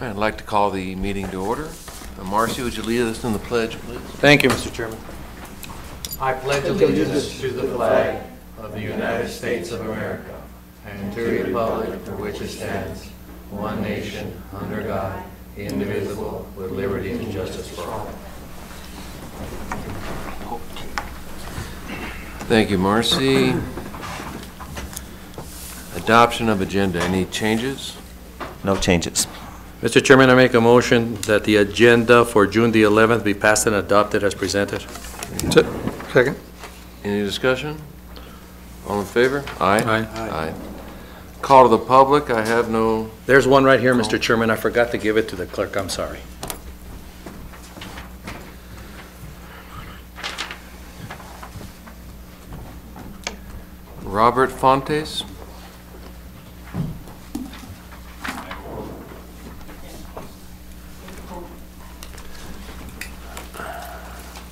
I'd like to call the meeting to order. Uh, Marcy, would you lead us in the pledge, please? Thank you, Mr. Chairman. I pledge allegiance to the flag of the United States of America and to the republic for which it stands, one nation, under God, indivisible, with liberty and justice for all. Thank you, Marcy. Adoption of agenda, any changes? No changes. Mr. Chairman, I make a motion that the agenda for June the 11th be passed and adopted as presented. Second. Any discussion? All in favor? Aye? Aye. Aye. Call to the public, I have no, There's one right here, Mr. Chairman. I forgot to give it to the clerk. I'm sorry. Robert Fontes?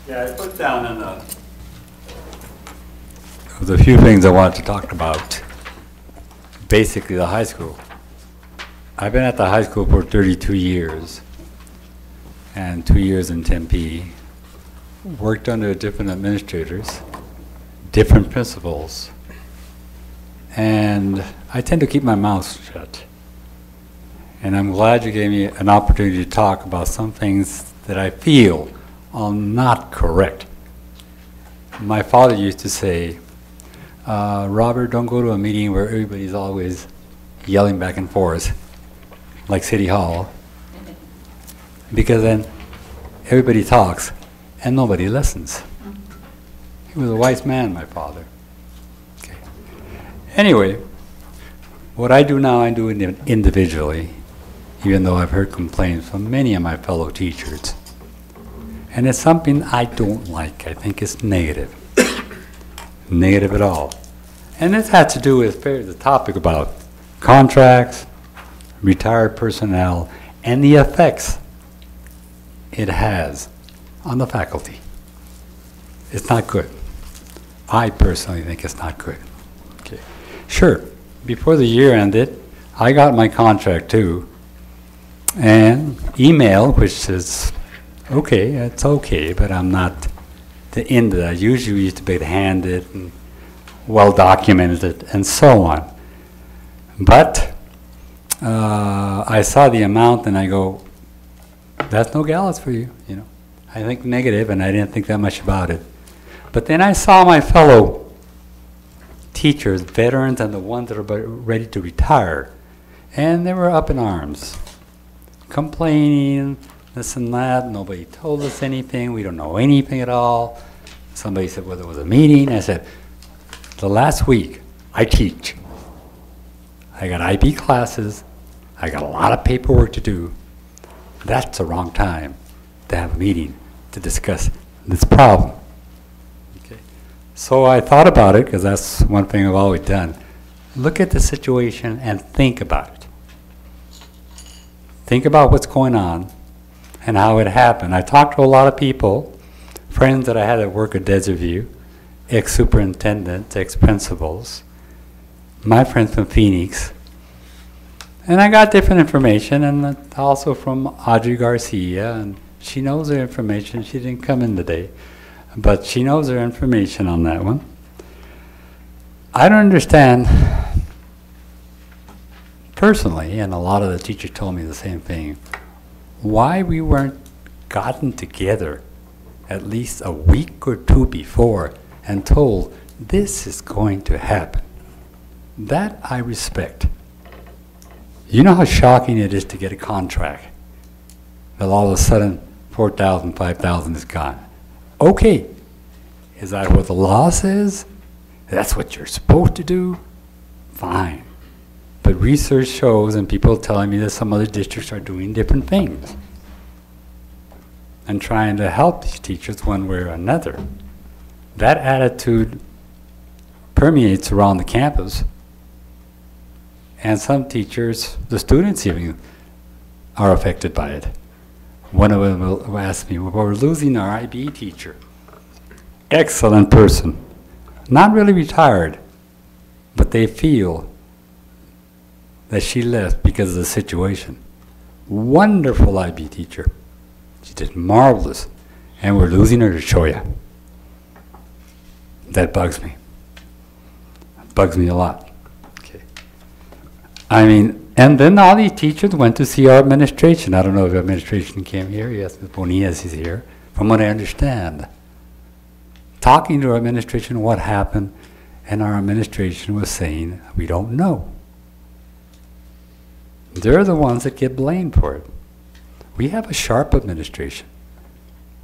Yeah, I put down in the... A few things I wanted to talk about. Basically, the high school. I've been at the high school for 32 years, and two years in Tempe. Worked under different administrators, different principals, and I tend to keep my mouth shut. And I'm glad you gave me an opportunity to talk about some things that I feel are not correct. My father used to say, uh, Robert, don't go to a meeting where everybody's always yelling back and forth, like City Hall, because then everybody talks and nobody listens. He was a wise man, my father. Okay. Anyway, what I do now, I do individually, even though I've heard complaints from many of my fellow teachers. And it's something I don't like. I think it's negative. negative at all. And this has to do with the topic about contracts, retired personnel, and the effects it has on the faculty. It's not good. I personally think it's not good. Okay. Sure, before the year ended, I got my contract too, and email, which says okay, it's okay, but I'm not the end of that. Usually used to be handed and well documented and so on. But uh, I saw the amount and I go, that's no gallows for you, you know. I think negative and I didn't think that much about it. But then I saw my fellow teachers, veterans and the ones that are ready to retire, and they were up in arms, complaining, this and that. Nobody told us anything. We don't know anything at all. Somebody said, well, there was a meeting. I said, the last week, I teach. I got IB classes. I got a lot of paperwork to do. That's the wrong time to have a meeting to discuss this problem. Okay. So I thought about it, because that's one thing I've always done. Look at the situation and think about it. Think about what's going on and how it happened. I talked to a lot of people, friends that I had at work at Desert View, ex-superintendents, ex-principals, my friends from Phoenix, and I got different information, and also from Audrey Garcia, and she knows her information. She didn't come in today, but she knows her information on that one. I don't understand personally, and a lot of the teachers told me the same thing why we weren't gotten together at least a week or two before and told this is going to happen. That I respect. You know how shocking it is to get a contract that all of a sudden 4,000, 5,000 is gone. Okay, is that what the law says? That's what you're supposed to do? Fine. But research shows, and people telling me that some other districts are doing different things and trying to help these teachers one way or another. That attitude permeates around the campus. And some teachers, the students even, are affected by it. One of them will ask me, well, we're losing our IB teacher. Excellent person. Not really retired, but they feel that she left because of the situation. wonderful IB teacher. She did marvelous. And we're losing her to Cholla. That bugs me. Bugs me a lot. Okay. I mean, and then all these teachers went to see our administration. I don't know if administration came here. Yes, Ms. Bonias is here, from what I understand. Talking to our administration, what happened, and our administration was saying, we don't know. They're the ones that get blamed for it. We have a sharp administration.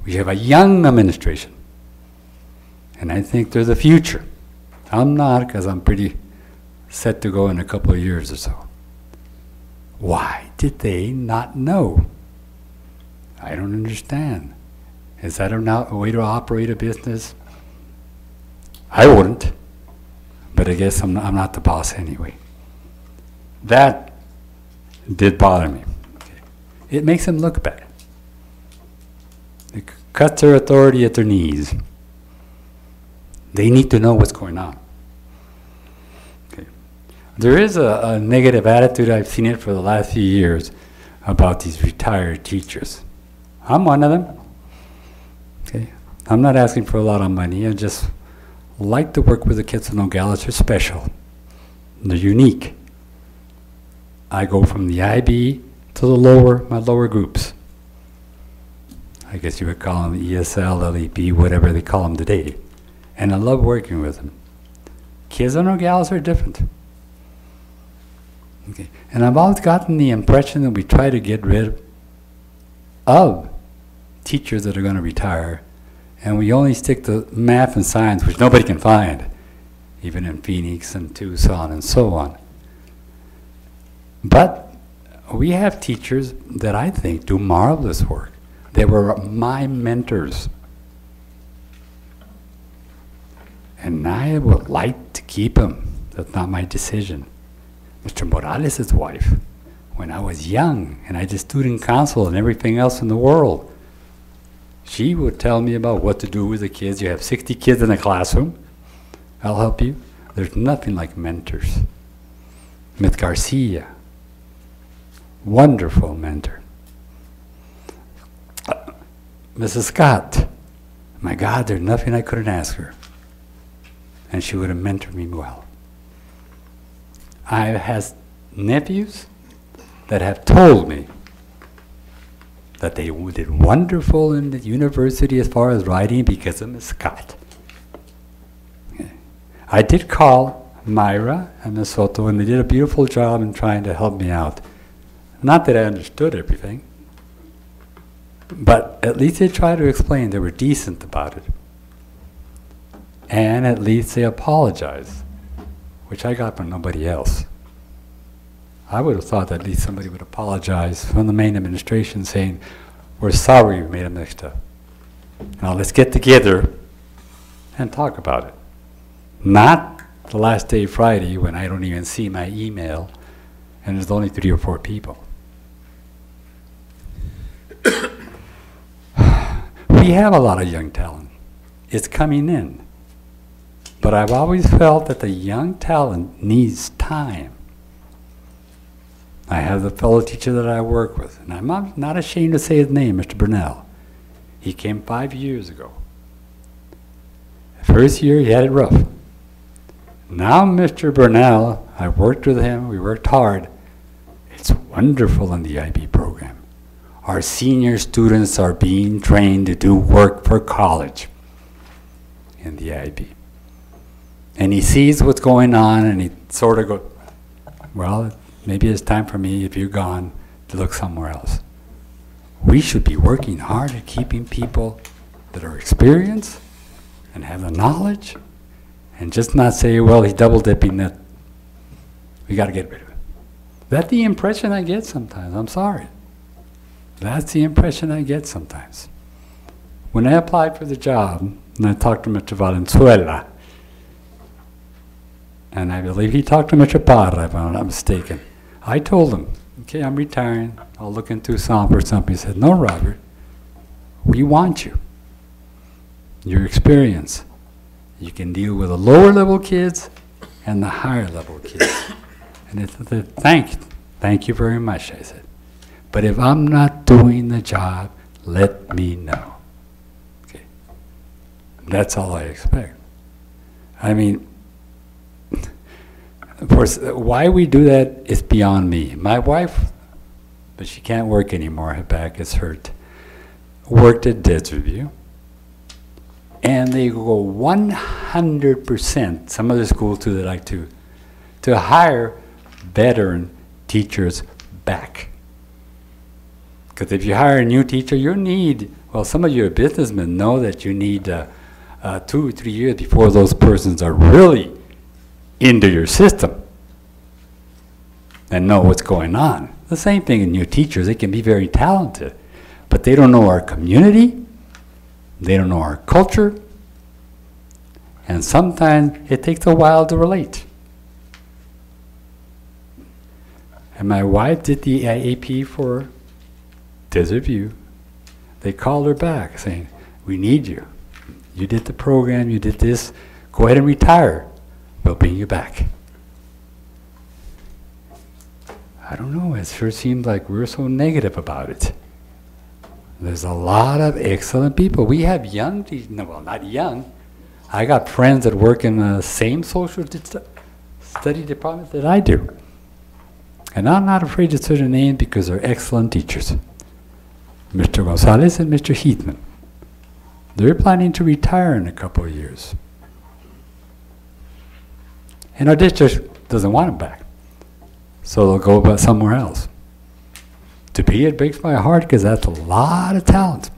We have a young administration. And I think they're the future. I'm not, because I'm pretty set to go in a couple of years or so. Why did they not know? I don't understand. Is that a way to operate a business? I wouldn't, but I guess I'm not, I'm not the boss anyway. That did bother me. It makes them look bad. It cuts their authority at their knees. They need to know what's going on. Okay. There is a, a negative attitude, I've seen it for the last few years, about these retired teachers. I'm one of them. Okay. I'm not asking for a lot of money. I just like to work with the kids in Nogales. They're special. They're unique. I go from the IB to the lower, my lower groups. I guess you would call them ESL, LEP, whatever they call them today. And I love working with them. Kids in Nogales are different. Okay. And I've always gotten the impression that we try to get rid of teachers that are going to retire, and we only stick to math and science, which nobody can find, even in Phoenix and Tucson and so on. But we have teachers that I think do marvelous work. They were my mentors. And I would like to keep them. That's not my decision. Mr. Morales' wife, when I was young and I did student council and everything else in the world, she would tell me about what to do with the kids. You have 60 kids in a classroom. I'll help you. There's nothing like mentors. Ms. Garcia, wonderful mentor. Mrs. Scott, my God, there's nothing I couldn't ask her. And she would have mentored me well. I have nephews that have told me that they did wonderful in the university as far as writing because of Miss Scott. I did call Myra and Miss Soto, and they did a beautiful job in trying to help me out. Not that I understood everything, but at least they tried to explain. They were decent about it. And at least they apologized, which I got from nobody else. I would have thought that at least somebody would apologize from the main administration saying, we're sorry we made a mix-up. Now let's get together and talk about it. Not the last day Friday when I don't even see my email and there's only three or four people. we have a lot of young talent. It's coming in. But I've always felt that the young talent needs time. I have the fellow teacher that I work with, and I'm not, ashamed to say his name, Mr. Burnell. He came five years ago. First year he had it rough. Now, Mr. Burnell, I worked with him, we worked hard. It's wonderful in the IB program. Our senior students are being trained to do work for college in the IB. And he sees what's going on and he sort of goes, well, maybe it's time for me, if you're gone, to look somewhere else. We should be working hard at keeping people that are experienced and have the knowledge and just not say, well, he's double dipping that. We got to get rid of it. That's the impression I get sometimes. I'm sorry. That's the impression I get sometimes. When I applied for the job, and I talked to Mr. Valenzuela, and I believe he talked to Mr. Parra, if I'm not mistaken. I told him, okay, I'm retiring. I'll look into for something. He said, no, Robert, we want you. Your experience. You can deal with the lower level kids and the higher level kids. And it's thank, thank you very much, I said. But if I'm not doing the job, let me know. Okay. That's all I expect. I mean, of course, why we do that is beyond me. My wife, but she can't work anymore, her back is hurt, worked at Desert View. And they go 100%, some other schools too, they like to, to hire veteran teachers back. Because if you hire a new teacher, you need, well, some of you businessmen know that you need uh, uh, two or three years before those persons are really into your system and know what's going on. The same thing in new teachers, they can be very talented, but they don't know our community, they don't know our culture, and sometimes it takes a while to relate. And my wife did the IAP for Desert View. They called her back saying, We need you. You did the program, you did this. Go ahead and retire. We'll bring you back. I don't know, it sure seems like we're so negative about it. There's a lot of excellent people. We have young, no, well, not young. I got friends that work in the same social study department that I do. And I'm not afraid to say their names because they're excellent teachers. Mr. Gonzalez and Mr. Heathman. They're planning to retire in a couple of years. And our district doesn't want them back. So they'll go about somewhere else. To be it breaks my heart because that's a lot of talent,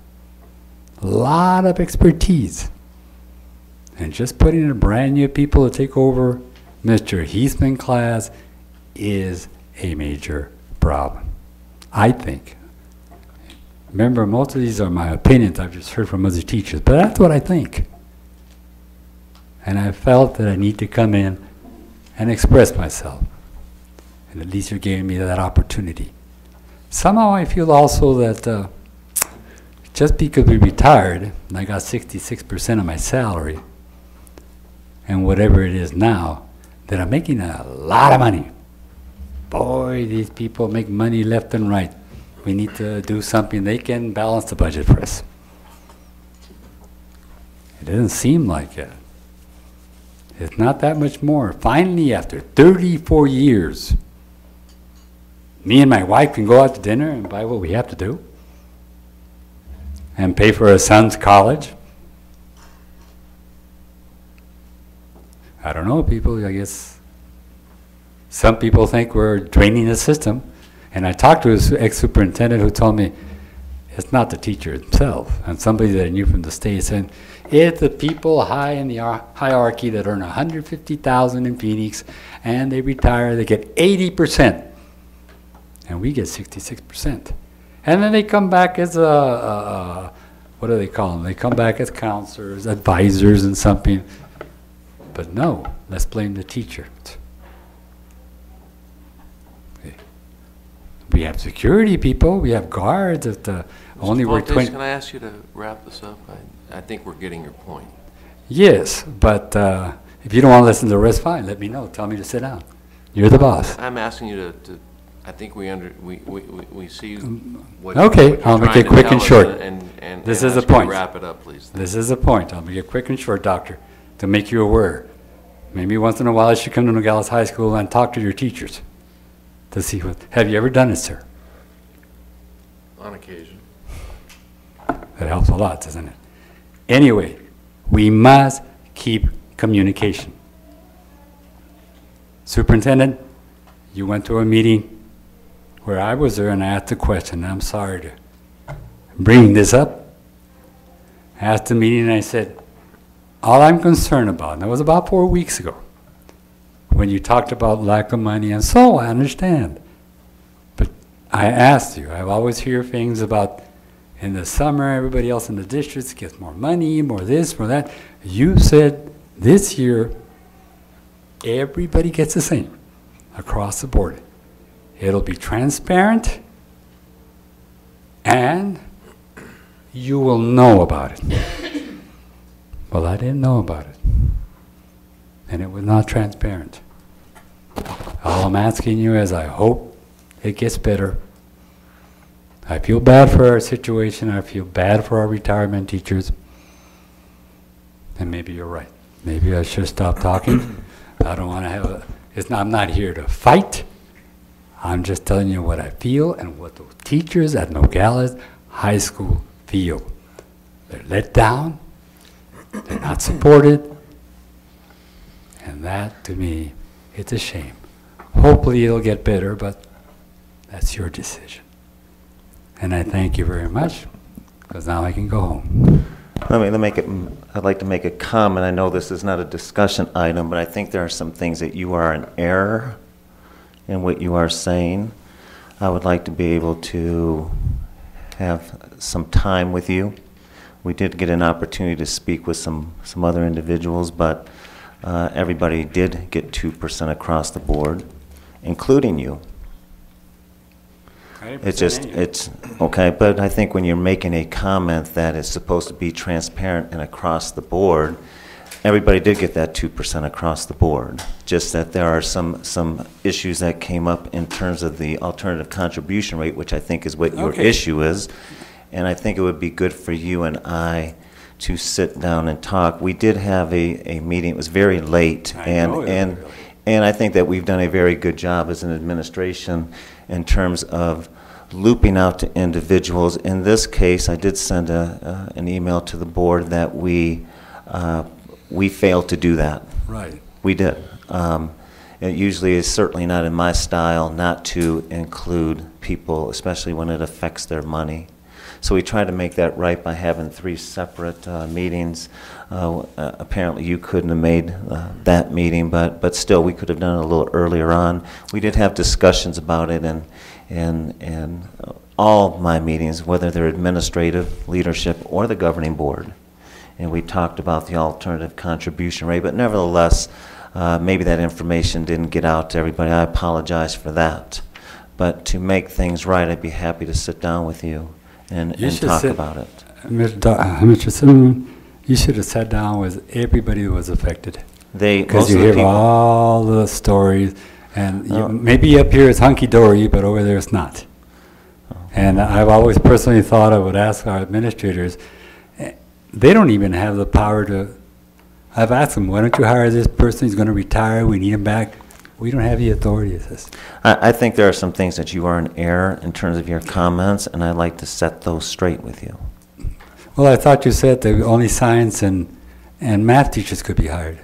a lot of expertise. And just putting in brand new people to take over Mr. Heathman class is a major problem. I think. Remember, most of these are my opinions I've just heard from other teachers, but that's what I think. And I felt that I need to come in and express myself. And at least you're giving me that opportunity. Somehow I feel also that uh, just because we retired, and I got 66% of my salary, and whatever it is now, that I'm making a lot of money. Boy, these people make money left and right. We need to do something. They can balance the budget for us. It doesn't seem like it. It's not that much more. Finally, after 34 years, me and my wife can go out to dinner and buy what we have to do and pay for our son's college. I don't know, people, I guess some people think we're draining the system. And I talked to his ex-superintendent who told me it's not the teacher himself. And somebody that I knew from the state said, it's the people high in the hierarchy that earn 150,000 in Phoenix and they retire, they get 80%. And we get 66%. And then they come back as a, a, a what do they call them? They come back as counselors, advisors and something. But no, let's blame the teacher. We have security people, we have guards that uh, only Mr. work Fontes, 20. can I ask you to wrap this up? I, I think we're getting your point. Yes, but uh, if you don't want to listen to the rest, fine, let me know. Tell me to sit down. You're the boss. I'm asking you to, to, I think we under, we, we, we see what. Okay, what I'll make it quick and short. And, and. This and is the to point. Wrap it up, please. This is a point. I'll make it quick and short, Doctor, to make you aware. Maybe once in a while you should come to Nogales High School and talk to your teachers to see what. Have you ever done it, sir? On occasion. That helps a lot, doesn't it? Anyway, we must keep communication. Superintendent, you went to a meeting where I was there and I asked a question. I'm sorry to bring this up. I asked the meeting and I said, all I'm concerned about, and that was about four weeks ago, when you talked about lack of money, and so I understand. But I asked you, I always hear things about in the summer, everybody else in the districts gets more money, more this, more that. You said this year, everybody gets the same across the board. It'll be transparent and you will know about it. Well, I didn't know about it. And it was not transparent. All I'm asking you is I hope it gets better. I feel bad for our situation. I feel bad for our retirement teachers. And maybe you're right. Maybe I should stop talking. I don't want to have a, it's not, I'm not here to fight. I'm just telling you what I feel and what those teachers at Nogales High School feel. They're let down. They're not supported. And that, to me, it's a shame. Hopefully it'll get better, but that's your decision. And I thank you very much, because now I can go home. Let me, let me make it, I'd like to make a comment. I know this is not a discussion item, but I think there are some things that you are in error in what you are saying. I would like to be able to have some time with you. We did get an opportunity to speak with some, some other individuals, but uh, everybody did get 2% across the board, including you. It's just, it's, okay, but I think when you're making a comment that is supposed to be transparent and across the board, everybody did get that two percent across the board. Just that there are some, some issues that came up in terms of the alternative contribution rate, which I think is what your Okay. issue is. And I think it would be good for you and I to sit down and talk. We did have a, a meeting, it was very late. I and and and I think that we've done a very good job as an administration in terms of looping out to individuals. In this case, I did send a, uh, an email to the board that we, uh, we failed to do that. Right. We did. Um, It usually is certainly not in my style not to include people, especially when it affects their money. So we tried to make that right by having three separate uh, meetings. Uh, uh, Apparently, you couldn't have made uh, that meeting, but, but still, we could have done it a little earlier on. We did have discussions about it, and, and, and all my meetings, whether they're administrative, leadership, or the governing board, and we talked about the alternative contribution rate, but nevertheless, uh, maybe that information didn't get out to everybody. I apologize for that. But to make things right, I'd be happy to sit down with you and, You and talk sit- about it. Mr. Uh. Zimmerman, you should have sat down with everybody who was affected. They, Because you hear people, all the stories, and you- Oh. maybe up here it's hunky-dory, but over there it's not. Oh. And I've always personally thought I would ask our administrators, eh, they don't even have the power to, I've asked them, why don't you hire this person, he's going to retire, we need him back. We don't have the authority to this. I, I think there are some things that you are in error in terms of your comments, and I'd like to set those straight with you. Well, I thought you said that only science and, and math teachers could be hired.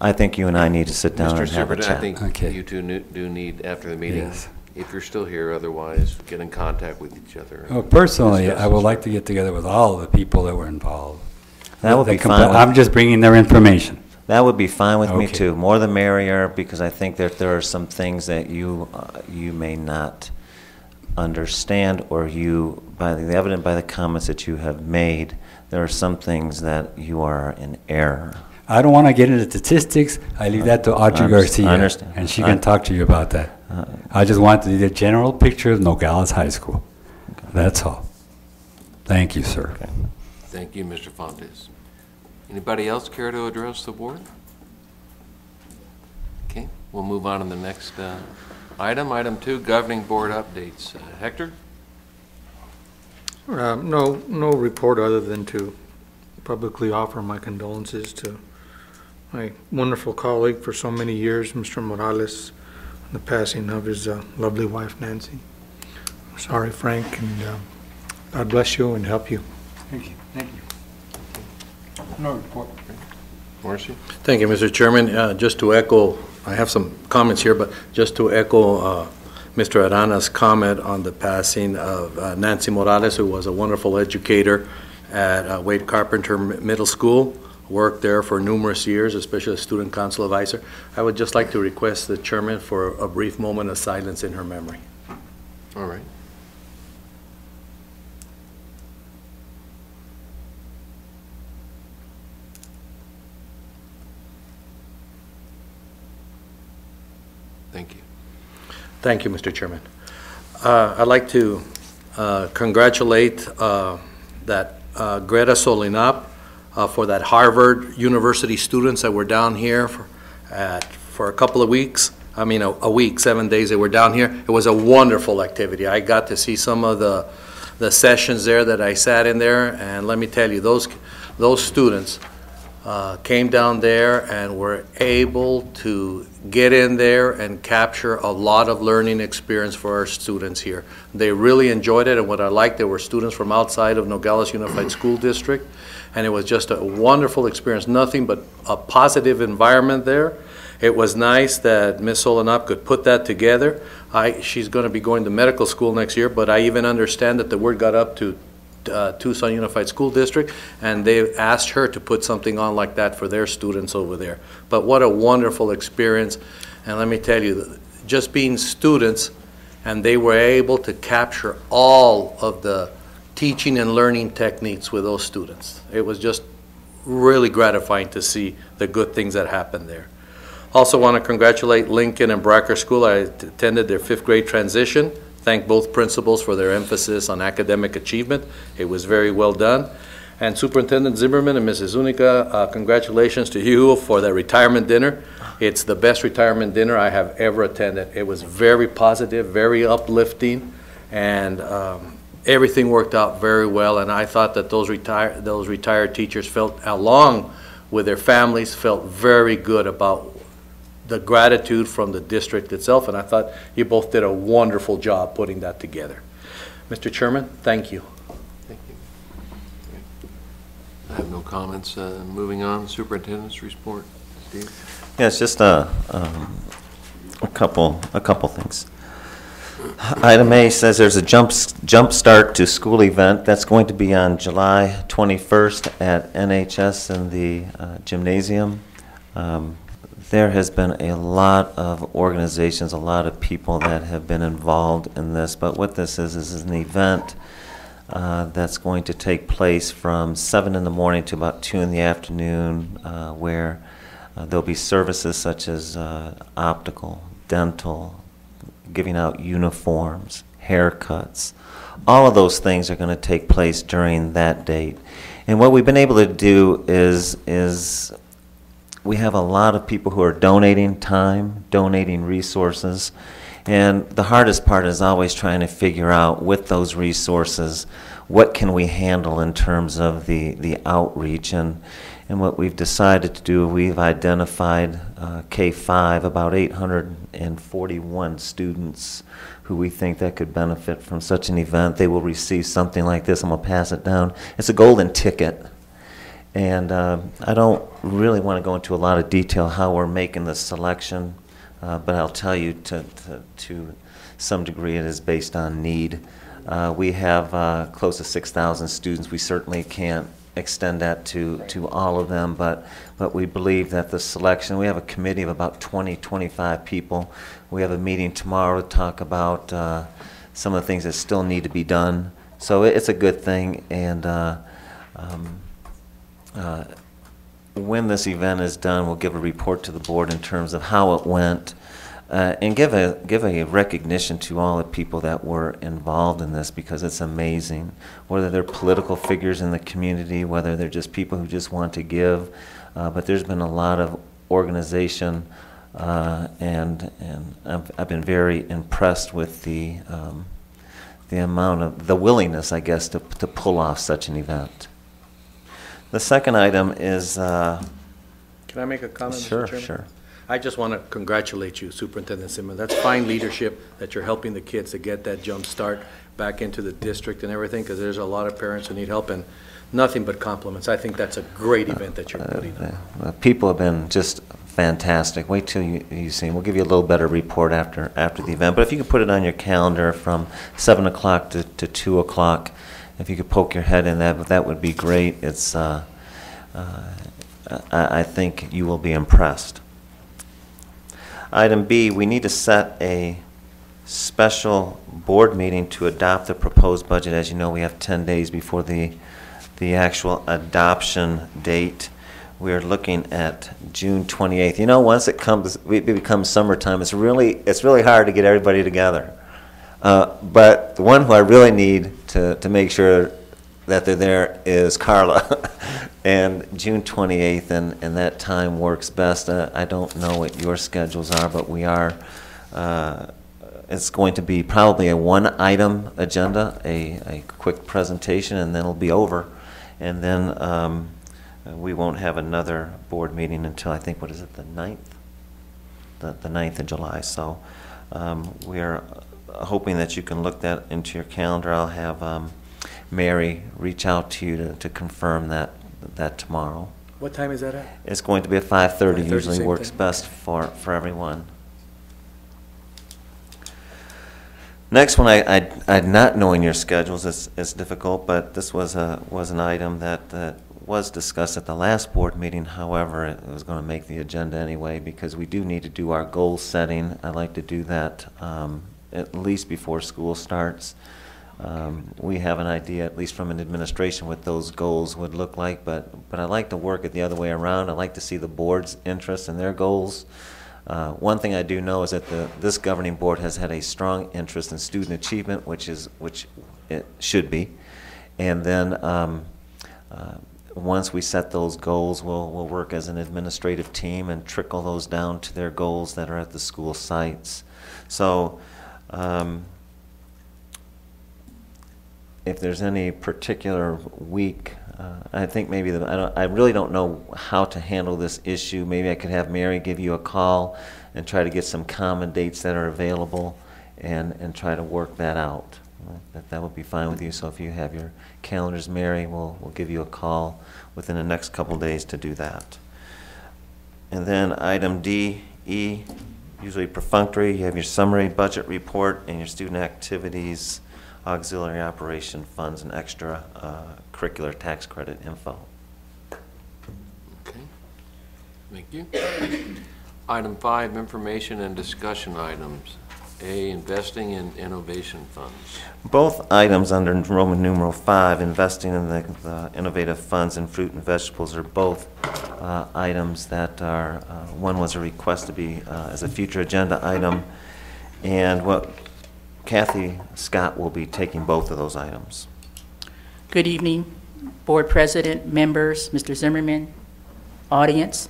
I think you and I need to sit down Mr. and have a Superintendent, I chat. think Okay. you two do need, after the meeting, Yes. if you're still here, otherwise, get in contact with each other. Well, Personally, I would like to get together with all the people that were involved. That would be compl- fine I'm just bringing their information. That would be fine with me Okay. too. More the merrier, because I think that there are some things that you, uh, you may not understand, or you, by the, evident by the comments that you have made, there are some things that you are in error. I don't want to get into statistics. I leave that to Audrey I underst- I Garcia. understand. And she I- can talk to you about that. Uh, I just want to the general picture of Nogales High School. That's all. Thank you, sir. Thank you, Mr. Fontes. Anybody else care to address the board? Okay, we'll move on to the next uh, item. Item two, governing board updates. Uh, Hector? Um, No, no report other than to publicly offer my condolences to my wonderful colleague for so many years, Mr. Morales, on the passing of his uh, lovely wife Nancy. Sorry, Frank, and um, God bless you and help you. Thank you. Thank you. No report. Marcy? Thank you, Mr. Chairman. Uh, Just to echo, I have some comments here, but just to echo uh, Mr. Arana's comment on the passing of uh, Nancy Morales, who was a wonderful educator at uh, Wade Carpenter M- Middle School, worked there for numerous years, especially as student council advisor. I would just like to request the chairman for a brief moment of silence in her memory. All right. Thank you, Mr. Chairman. Uh, I'd like to uh, congratulate uh, that uh, Greta Solinap uh, for that Harvard University students that were down here for at- for a couple of weeks. I mean, a, a week, seven days they were down here. It was a wonderful activity. I got to see some of the, the sessions there that I sat in there, and let me tell you, those, those students came down there and were able to get in there and capture a lot of learning experience for our students here. They really enjoyed it, and what I liked, there were students from outside of Nogales Unified School District, and it was just a wonderful experience, nothing but a positive environment there. It was nice that Ms. Solanop could put that together. I, she's going to be going to medical school next year, but I even understand that the word got up to uh, Tucson Unified School District, and they asked her to put something on like that for their students over there. But what a wonderful experience, and let me tell you, just being students, and they were able to capture all of the teaching and learning techniques with those students. It was just really gratifying to see the good things that happened there. Also want to congratulate Lincoln and Bracker School. I attended their fifth grade transition. Thank both principals for their emphasis on academic achievement. It was very well done. And Superintendent Zimmerman and Mrs. Unica, uh, congratulations to you for that retirement dinner. It's the best retirement dinner I have ever attended. It was very positive, very uplifting, and um, everything worked out very well. And I thought that those retired those retired teachers felt, along with their families, felt very good about the gratitude from the district itself, and I thought you both did a wonderful job putting that together. Mr. Chairman, thank you. Thank you. I have no comments. Uh, Moving on, superintendent's report. Steve? Yeah, it's just a, um, a couple, a couple things. Item A says there's a jump, jump start to school event that's going to be on July 21st at NHS in the uh, gymnasium. Um, There has been a lot of organizations, a lot of people that have been involved in this, but what this is, is an event uh, that's going to take place from 7 in the morning to about 2 in the afternoon, uh, where uh, there'll be services such as uh, optical, dental, giving out uniforms, haircuts. All of those things are going to take place during that date. And what we've been able to do is, is we have a lot of people who are donating time, donating resources. And the hardest part is always trying to figure out with those resources, what can we handle in terms of the, the outreach? And, and what we've decided to do, we've identified uh, K-5, about 841 students who we think that could benefit from such an event. They will receive something like this. I'm going to pass it down. It's a golden ticket. And uh, I don't really want to go into a lot of detail how we're making the selection, uh, but I'll tell you to, to, to some degree it is based on need. Uh, we have uh, close to 6,000 students. We certainly can't extend that to, to all of them, but, but we believe that the selection, we have a committee of about 20, 25 people. We have a meeting tomorrow to talk about uh, some of the things that still need to be done. So it's a good thing, and uh, um, uh, when this event is done, we'll give a report to the board in terms of how it went, uh, and give a, give a recognition to all the people that were involved in this, because it's amazing. Whether they're political figures in the community, whether they're just people who just want to give, uh, but there's been a lot of organization, uh, and, and I've, I've been very impressed with the, um, the amount of, the willingness, I guess, to, to pull off such an event. The second item is, uh, Can I make a comment, Mr. sure, Chairman? sure. I just want to congratulate you, Superintendent Simmons. That's fine leadership, that you're helping the kids to get that jump start back into the district and everything, because there's a lot of parents who need help, and nothing but compliments. I think that's a great event that you're putting on. Uh, People have been just fantastic. Wait till you, you see. We'll give you a little better report after, after the event. But if you could put it on your calendar from 7 o'clock to, to 2 o'clock, if you could poke your head in that, but that would be great. It's, uh, uh, I, I think you will be impressed. Item B, we need to set a special board meeting to adopt the proposed budget. As you know, we have 10 days before the, the actual adoption date. We are looking at June 28th. You know, once it comes, it becomes summertime, it's really, it's really hard to get everybody together. Uh, But the one who I really need to, to make sure that they're there is Carla. And June 28th, and, and that time works best. Uh, I don't know what your schedules are, but we are, uh, it's going to be probably a one-item agenda, a, a quick presentation, and then it'll be over. And then um, we won't have another board meeting until, I think, what is it, the 9th? The, the 9th of July. So um, we are hoping that you can look that into your calendar. I'll have um, Mary reach out to you to, to confirm that, that tomorrow. What time is that at? It's going to be at 5:30, 5:30, usually works thing. best for, for everyone. Next one, I, I, I not knowing your schedules is, is difficult, but this was a, was an item that, that was discussed at the last board meeting. However, it was going to make the agenda anyway, because we do need to do our goal setting. I'd like to do that, um, at least before school starts. Um, We have an idea, at least from an administration, what those goals would look like, but, but I like to work it the other way around. I like to see the board's interest and their goals. Uh, One thing I do know is that the, this governing board has had a strong interest in student achievement, which is, which it should be. And then, um, uh, once we set those goals, we'll, we'll work as an administrative team and trickle those down to their goals that are at the school sites. So, um, if there's any particular week, uh, I think maybe I I really don't know how to handle this issue. Maybe I could have Mary give you a call and try to get some common dates that are available and, and try to work that out. That, that would be fine with you. So if you have your calendars, Mary, we'll, we'll give you a call within the next couple days to do that. And then item D, E, usually perfunctory, you have your summary budget report and your student activities, auxiliary operation funds, and extra uh, curricular tax credit info. Okay, thank you. Item five, information and discussion items. A, investing in innovation funds. Both items under Roman numeral five, investing in the the innovative funds in fruit and vegetables, are both uh, items that are, uh, one was a request to be uh, as a future agenda item, and what Kathy Scott will be taking both of those items. Good evening, Board President, members, Mr. Zimmerman, audience.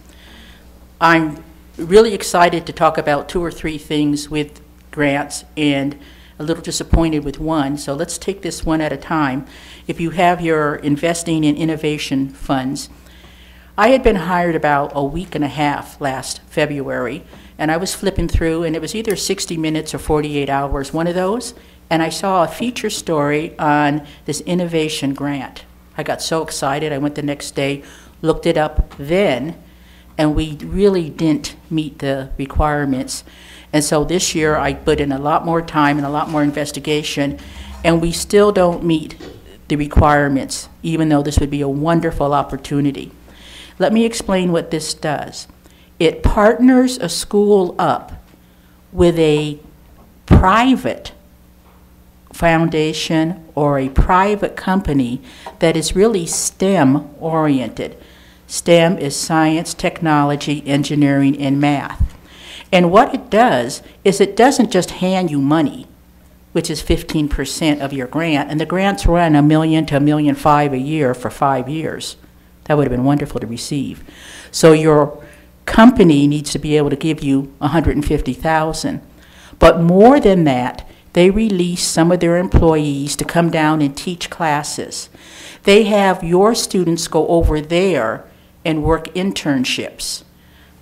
I'm really excited to talk about two or three things with grants and a little disappointed with one, so let's take this one at a time. If you have your investing in innovation funds, I had been hired about a week and a half last February, and I was flipping through, and it was either 60 minutes or 48 hours, one of those, and I saw a feature story on this innovation grant. I got so excited, I went the next day, looked it up then, and we really didn't meet the requirements. And so this year, I put in a lot more time and a lot more investigation, and we still don't meet the requirements, even though this would be a wonderful opportunity. Let me explain what this does. It partners a school up with a private foundation or a private company that is really STEM oriented. STEM is science, technology, engineering, and math. And what it does is it doesn't just hand you money, which is 15% of your grant, and the grants run a million to a million five a year for five years. That would have been wonderful to receive. So your company needs to be able to give you 150,000. But more than that, they release some of their employees to come down and teach classes. They have your students go over there and work internships.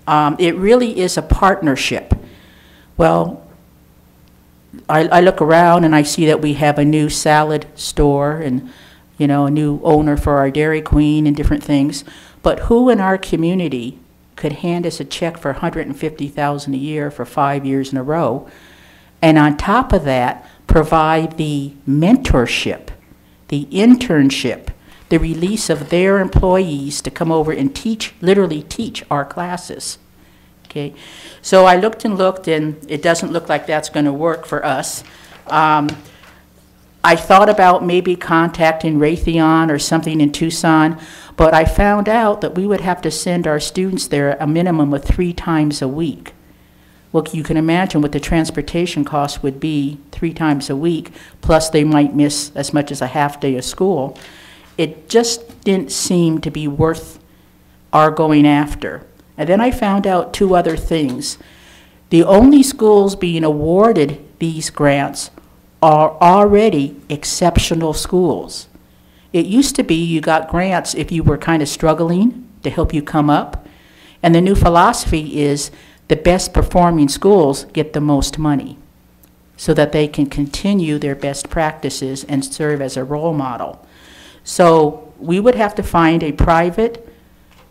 Um, it really is a partnership. Well, I, I look around and I see that we have a new salad store and, you know, a new owner for our Dairy Queen and different things. But who in our community could hand us a check for 150,000 a year for five years in a row? And on top of that, provide the mentorship, the internship, the release of their employees to come over and teach, literally teach our classes. Okay, so I looked and looked, and it doesn't look like that's going to work for us. Um, I thought about maybe contacting Raytheon or something in Tucson, but I found out that we would have to send our students there a minimum of three times a week. Well, you can imagine what the transportation cost would be three times a week, plus they might miss as much as a half day of school. It just didn't seem to be worth our going after. And then I found out two other things. The only schools being awarded these grants are already exceptional schools. It used to be you got grants if you were kind of struggling to help you come up. And the new philosophy is the best performing schools get the most money so that they can continue their best practices and serve as a role model. So we would have to find a private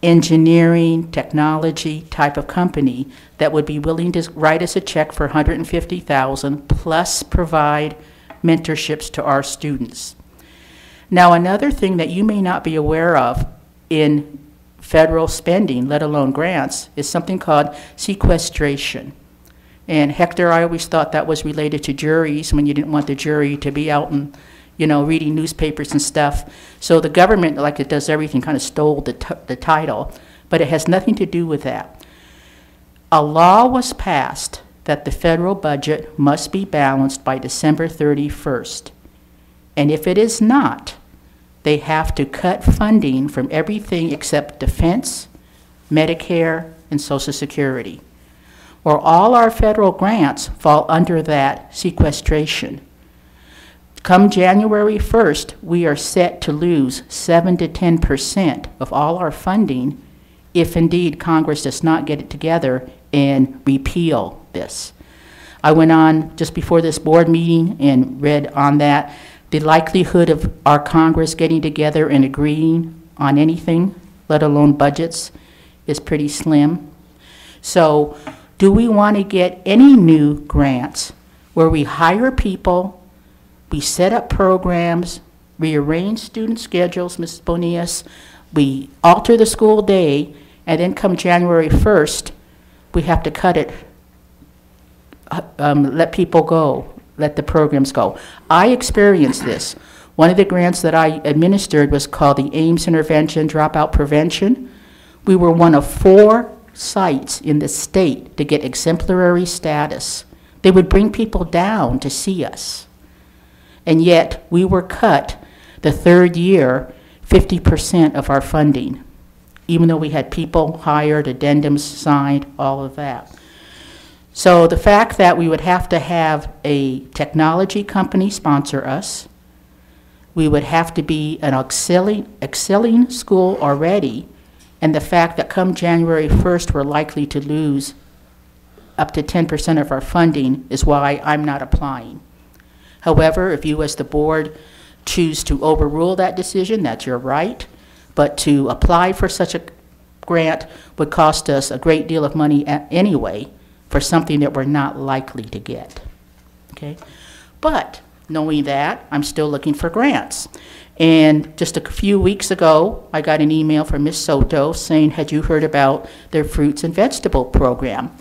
engineering, technology type of company that would be willing to write us a check for 150,000 plus provide mentorships to our students. Now, another thing that you may not be aware of in federal spending, let alone grants, is something called sequestration. And Hector, I always thought that was related to juries when you didn't want the jury to be out and, you know, reading newspapers and stuff. So the government, like it does everything, kind of stole the, the title, but it has nothing to do with that. A law was passed that the federal budget must be balanced by December 31st. And if it is not, they have to cut funding from everything except defense, Medicare, and Social Security. Or all our federal grants fall under that sequestration. Come January 1st, we are set to lose 7 to 10 percent of all our funding if indeed Congress does not get it together and repeal this. I went on just before this board meeting and read on that. The likelihood of our Congress getting together and agreeing on anything, let alone budgets, is pretty slim. So, do we want to get any new grants where we hire people, we set up programs, rearrange student schedules, Mrs. Bonias, we alter the school day, and then come January 1st, we have to cut it, uh, um, let people go, let the programs go. I experienced this. One of the grants that I administered was called the AIMS Intervention Dropout Prevention. We were one of four sites in the state to get exemplary status. They would bring people down to see us. And yet, we were cut the third year 50% of our funding, even though we had people hired, addendums signed, all of that. So the fact that we would have to have a technology company sponsor us, we would have to be an excelling, school already, and the fact that come January 1st, we're likely to lose up to 10% of our funding is why I'm not applying. However, if you as the board choose to overrule that decision, that's your right, but to apply for such a grant would cost us a great deal of money anyway for something that we're not likely to get. Okay? But knowing that, I'm still looking for grants. And just a few weeks ago, I got an email from Ms. Soto saying, had you heard about their fruits and vegetable program?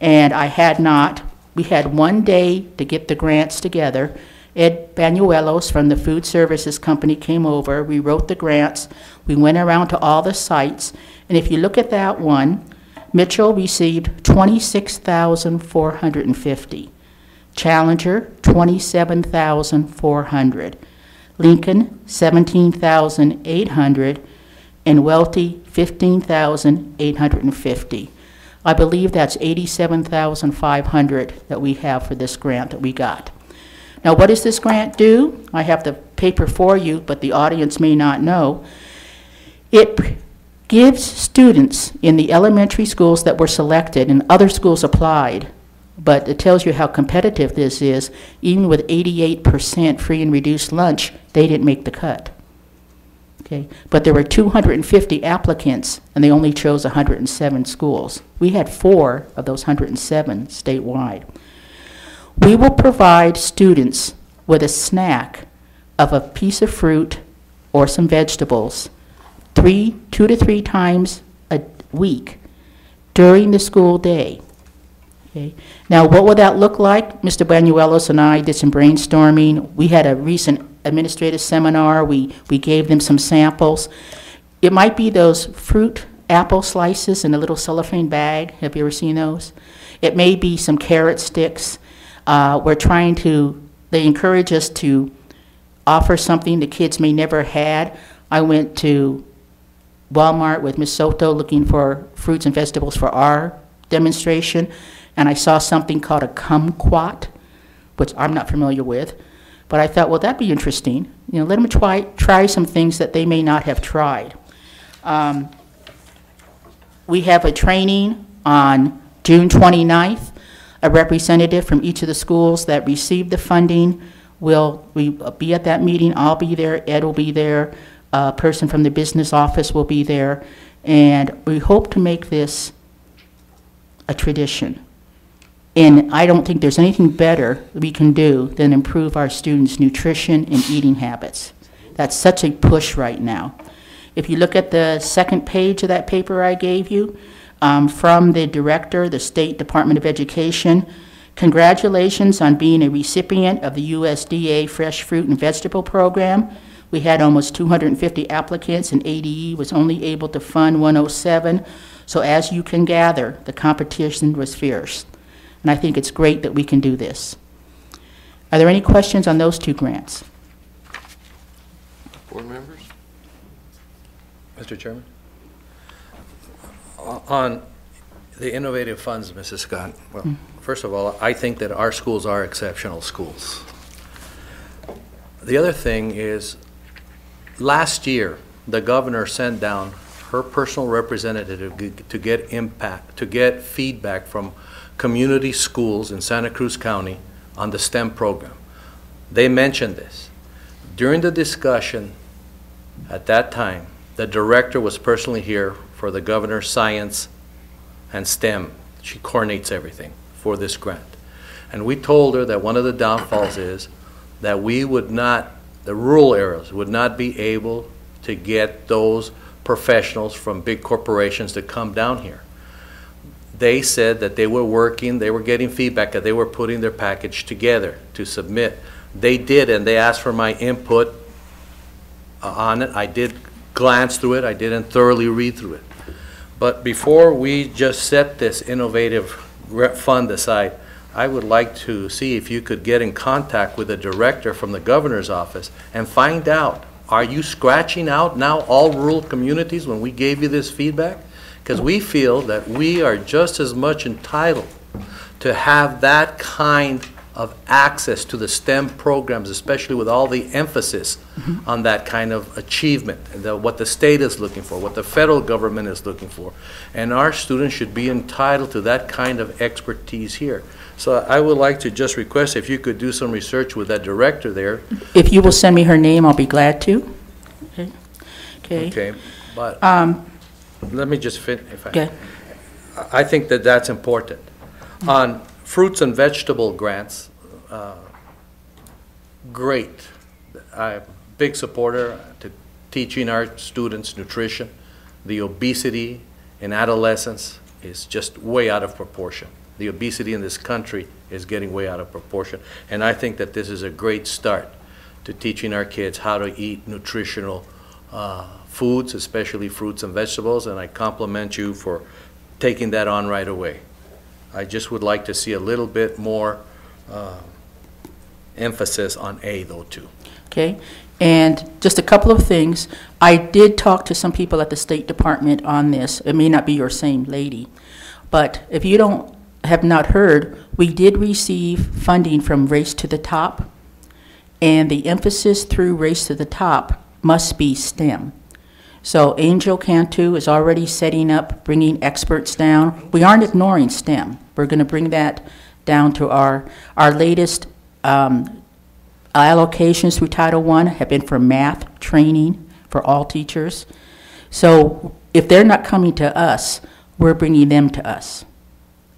And I had not. We had one day to get the grants together. Ed Banuelos from the Food Services Company came over. We wrote the grants. We went around to all the sites. And if you look at that one, Mitchell received 26,450. Challenger, 27,400. Lincoln, 17,800. And Welty, 15,850. I believe that's 87,500 that we have for this grant that we got. Now, what does this grant do? I have the paper for you, but the audience may not know. It gives students in the elementary schools that were selected, and other schools applied, but it tells you how competitive this is. Even with 88% free and reduced lunch, they didn't make the cut. Okay, but there were 250 applicants, and they only chose 107 schools. We had four of those 107 statewide. We will provide students with a snack of a piece of fruit or some vegetables three, two to three times a week during the school day. Okay. Now, what would that look like? Mr. Banuelos and I did some brainstorming. We had a recent administrative seminar. We, we gave them some samples. It might be those fruit apple slices in a little cellophane bag. Have you ever seen those? It may be some carrot sticks. Uh, we're trying to, they encourage us to offer something the kids may never had. I went to Walmart with Ms. Soto looking for fruits and vegetables for our demonstration, and I saw something called a kumquat, which I'm not familiar with. But I thought, well, that'd be interesting. You know, let them try, try some things that they may not have tried. Um, we have a training on June 29th. A representative from each of the schools that received the funding will we be at that meeting. I'll be there, Ed will be there, a person from the business office will be there, and we hope to make this a tradition. And I don't think there's anything better we can do than improve our students' nutrition and eating habits. That's such a push right now. If you look at the second page of that paper I gave you, um, from the director, the State Department of Education, congratulations on being a recipient of the USDA Fresh Fruit and Vegetable Program. We had almost 250 applicants, and ADE was only able to fund 107. So as you can gather, the competition was fierce. And I think it's great that we can do this. Are there any questions on those two grants? Board members? Mr. Chairman? On the innovative funds, Mrs. Scott, well, hmm. first of all, I think that our schools are exceptional schools. The other thing is, last year, the governor sent down her personal representative to get impact, to get feedback from community schools in Santa Cruz County on the STEM program. They mentioned this. During the discussion, at that time, the director was personally here for the governor's science and STEM. She coordinates everything for this grant. And we told her that one of the downfalls is that we would not, the rural areas would not be able to get those professionals from big corporations to come down here. They said that they were working, they were getting feedback, that they were putting their package together to submit. They did, and they asked for my input on it. I did glance through it, I didn't thoroughly read through it. But before we just set this innovative fund aside, I would like to see if you could get in contact with the director from the governor's office and find out, are you scratching out now all rural communities when we gave you this feedback? Because we feel that we are just as much entitled to have that kind of access to the STEM programs, especially with all the emphasis on that kind of achievement, the- what the state is looking for, what the federal government is looking for. And our students should be entitled to that kind of expertise here. So I would like to just request if you could do some research with that director there, If you will send me her name, I'll be glad to. Okay? Okay. okay? But Um, let me just fin, if I. okay. I think that that's important. On fruits and vegetable grants, uh, great. I'm a big supporter to teaching our students nutrition. The obesity in adolescence is just way out of proportion. The obesity in this country is getting way out of proportion. And I think that this is a great start to teaching our kids how to eat nutritional uh, foods, especially fruits and vegetables, and I compliment you for taking that on right away. I just would like to see a little bit more uh, emphasis on A, though, too. Okay, and just a couple of things. I did talk to some people at the State Department on this. It may not be your same lady, but if you don't, have not heard, we did receive funding from Race to the Top, and the emphasis through Race to the Top must be STEM. So Angel Cantu is already setting up, bringing experts down. We aren't ignoring STEM. We're going to bring that down to our, our latest um, allocations through Title I have been for math training for all teachers. So if they're not coming to us, we're bringing them to us.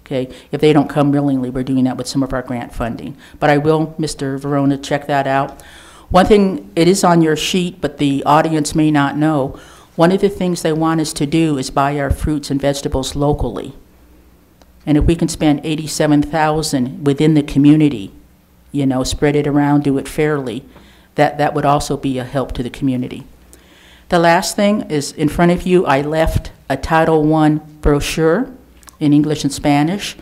Okay? If they don't come willingly, we're doing that with some of our grant funding. But I will, Mr. Verona, check that out. One thing, it is on your sheet, but the audience may not know. One of the things they want us to do is buy our fruits and vegetables locally. And if we can spend 87,000 within the community, you know, spread it around, do it fairly, that, that would also be a help to the community. The last thing is, in front of you, I left a Title I brochure in English and Spanish.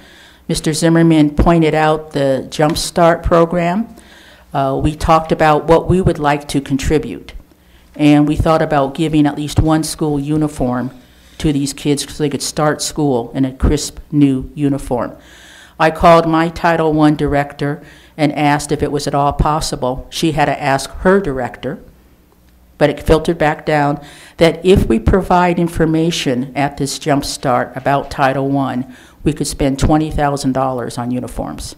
Mr. Zimmerman pointed out the Jump Start program. Uh, we talked about what we would like to contribute. And we thought about giving at least one school uniform to these kids so they could start school in a crisp new uniform. I called my Title I director and asked if it was at all possible. She had to ask her director, but it filtered back down that if we provide information at this jump start about Title I, we could spend $20,000 on uniforms.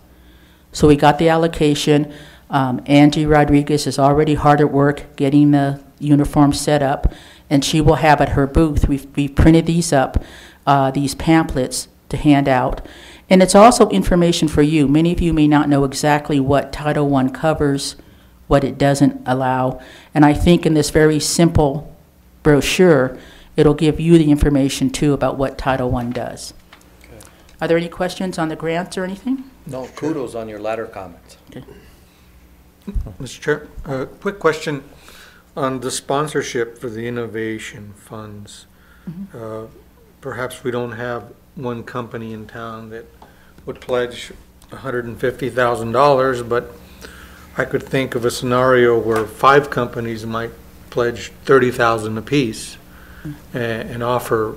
So we got the allocation. Um, Angie Rodriguez is already hard at work getting the uniform set up, and she will have at her booth, we've, we printed these up, uh, these pamphlets to hand out. And it's also information for you. Many of you may not know exactly what Title I covers, what it doesn't allow. And I think in this very simple brochure, it'll give you the information too about what Title I does. Are there any questions on the grants or anything? No, kudos on your latter comments. Mr. Chair, a quick question on the sponsorship for the innovation funds. Uh, Perhaps we don't have one company in town that would pledge $150,000, but I could think of a scenario where five companies might pledge 30,000 apiece a- and offer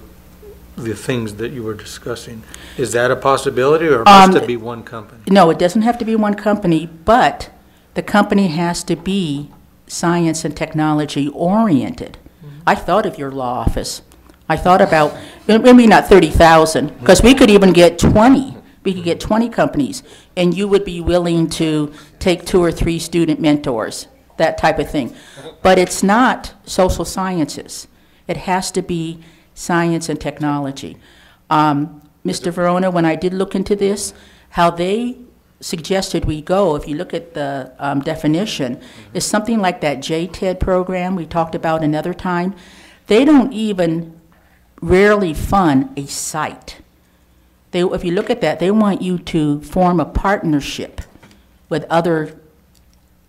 the things that you were discussing. Is that a possibility, or must Um, it be one company? No, it doesn't have to be one company, but the company has to be science and technology oriented. I thought of your law office. I thought about, maybe not 30,000, because we could even get 20. We could get 20 companies, and you would be willing to take two or three student mentors, that type of thing. But it's not social sciences. It has to be science and technology. Um, Mr. Verona, when I did look into this, how they suggested we go, if you look at the um, definition, is something like that JTED program we talked about another time. They don't even rarely fund a site. They, if you look at that, they want you to form a partnership with other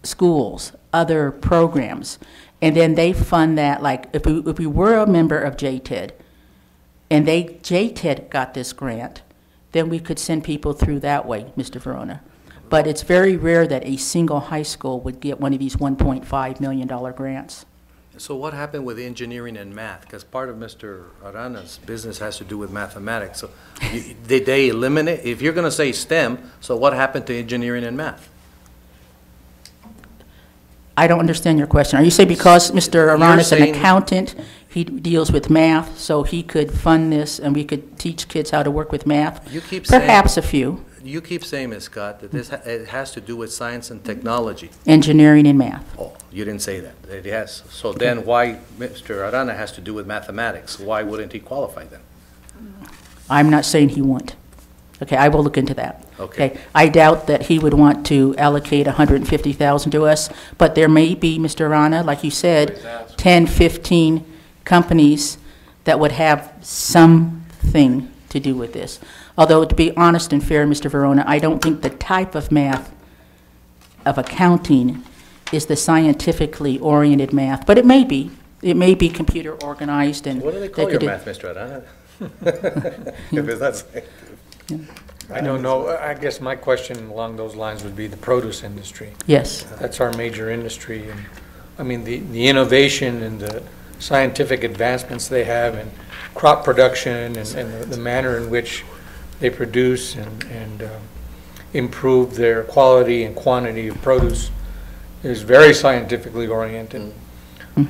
schools, other programs, and then they fund that, like, if we, if we were a member of JTED, and they, JTED got this grant, then we could send people through that way, Mr. Verona. But it's very rare that a single high school would get one of these $1.5 million grants. So what happened with engineering and math? Because part of Mr. Arana's business has to do with mathematics. So you- did they eliminate, if you're going to say STEM, so what happened to engineering and math? I don't understand your question. Are you saying because Mr. Arana is an accountant, he deals with math, so he could fund this and we could teach kids how to work with math? You keep saying- Perhaps a few, You keep saying, Ms. Scott, that this, ha- it has to do with science and technology. engineering and math. Oh, you didn't say that. It has. So then why Mr. Arana has to do with mathematics? Why wouldn't he qualify then? I'm not saying he won't. Okay, I will look into that. Okay. I doubt that he would want to allocate 150,000 to us, but there may be, Mr. Rana, like you said, 10, 15 companies that would have something to do with this. Although, to be honest and fair, Mr. Verona, I don't think the type of math of accounting is the scientifically oriented math, but it may be. It may be computer organized and. What do they call could your math, Mr. Arana? If it's not scientific. I don't know, I guess my question along those lines would be the produce industry. Yes. That's our major industry, and, I mean, the, the innovation and the scientific advancements they have in crop production and, and the- the manner in which they produce and, and um, improve their quality and quantity of produce is very scientifically oriented.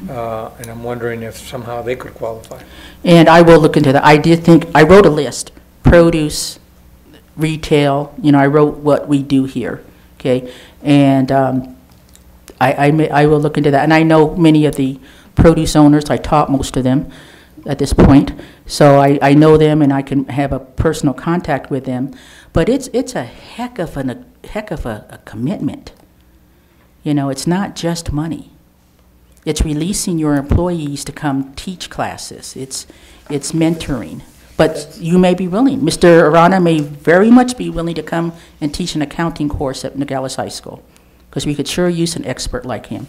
Uh, And I'm wondering if somehow they could qualify. And I will look into that. I did think, I wrote a list, produce, retail, you know, I wrote what we do here, okay? And um, I, I may- I will look into that. And I know many of the produce owners, I taught most of them at this point, so I, I know them and I can have a personal contact with them. But it's, it's a heck of an, a heck of a a commitment. You know, it's not just money. It's releasing your employees to come teach classes. It's, it's mentoring. But you may be willing. Mr. Arana may very much be willing to come and teach an accounting course at Nogales High School, because we could sure use an expert like him.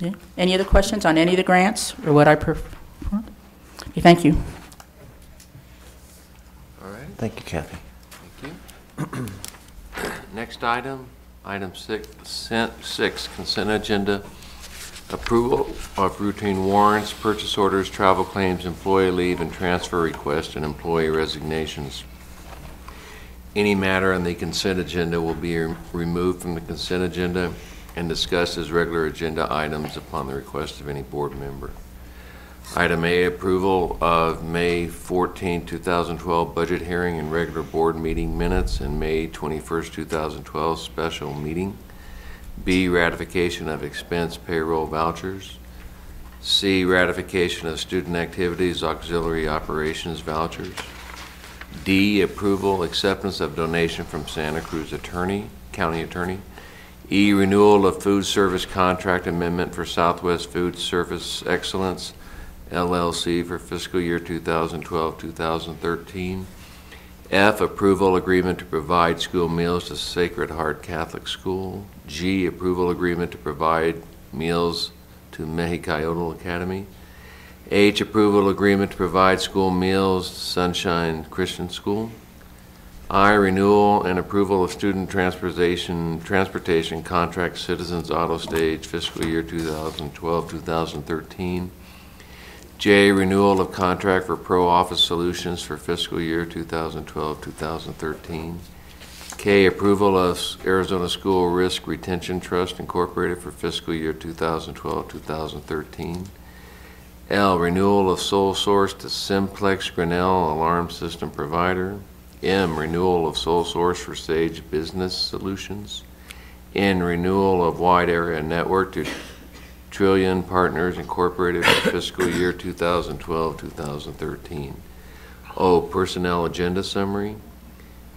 Yeah. Any other questions on any of the grants, or what I performed? Okay, Thank you. All right, Thank you, Kathy. thank you. Next item, item six, consent- six, consent agenda. Approval of routine warrants, purchase orders, travel claims, employee leave, and transfer requests, and employee resignations. Any matter on the consent agenda will be removed from the consent agenda and discussed as regular agenda items upon the request of any board member. Item A, approval of May 14, 2012 budget hearing and regular board meeting minutes and May 21, 2012 special meeting. B, ratification of expense payroll vouchers. C, ratification of student activities auxiliary operations vouchers. D, approval, acceptance of donation from Santa Cruz Attorney, County Attorney. E, renewal of food service contract amendment for Southwest Food Service Excellence LLC for fiscal year 2012-2013. F, approval agreement to provide school meals to Sacred Heart Catholic School. G, approval agreement to provide meals to Mexicayotl Academy. H, approval agreement to provide school meals to Sunshine Christian School. I, renewal and approval of student transportation, transportation contract Citizens Auto Stage fiscal year 2012-2013. J, renewal of contract for Pro Office Solutions for fiscal year 2012-2013. K, approval of Arizona School Risk Retention Trust Incorporated for fiscal year 2012-2013. L, renewal of sole source to Simplex Grinnell Alarm System Provider. M, renewal of sole source for Sage Business Solutions. N, renewal of wide area network to Trillion Partners Incorporated for fiscal year 2012-2013. O, personnel agenda summary.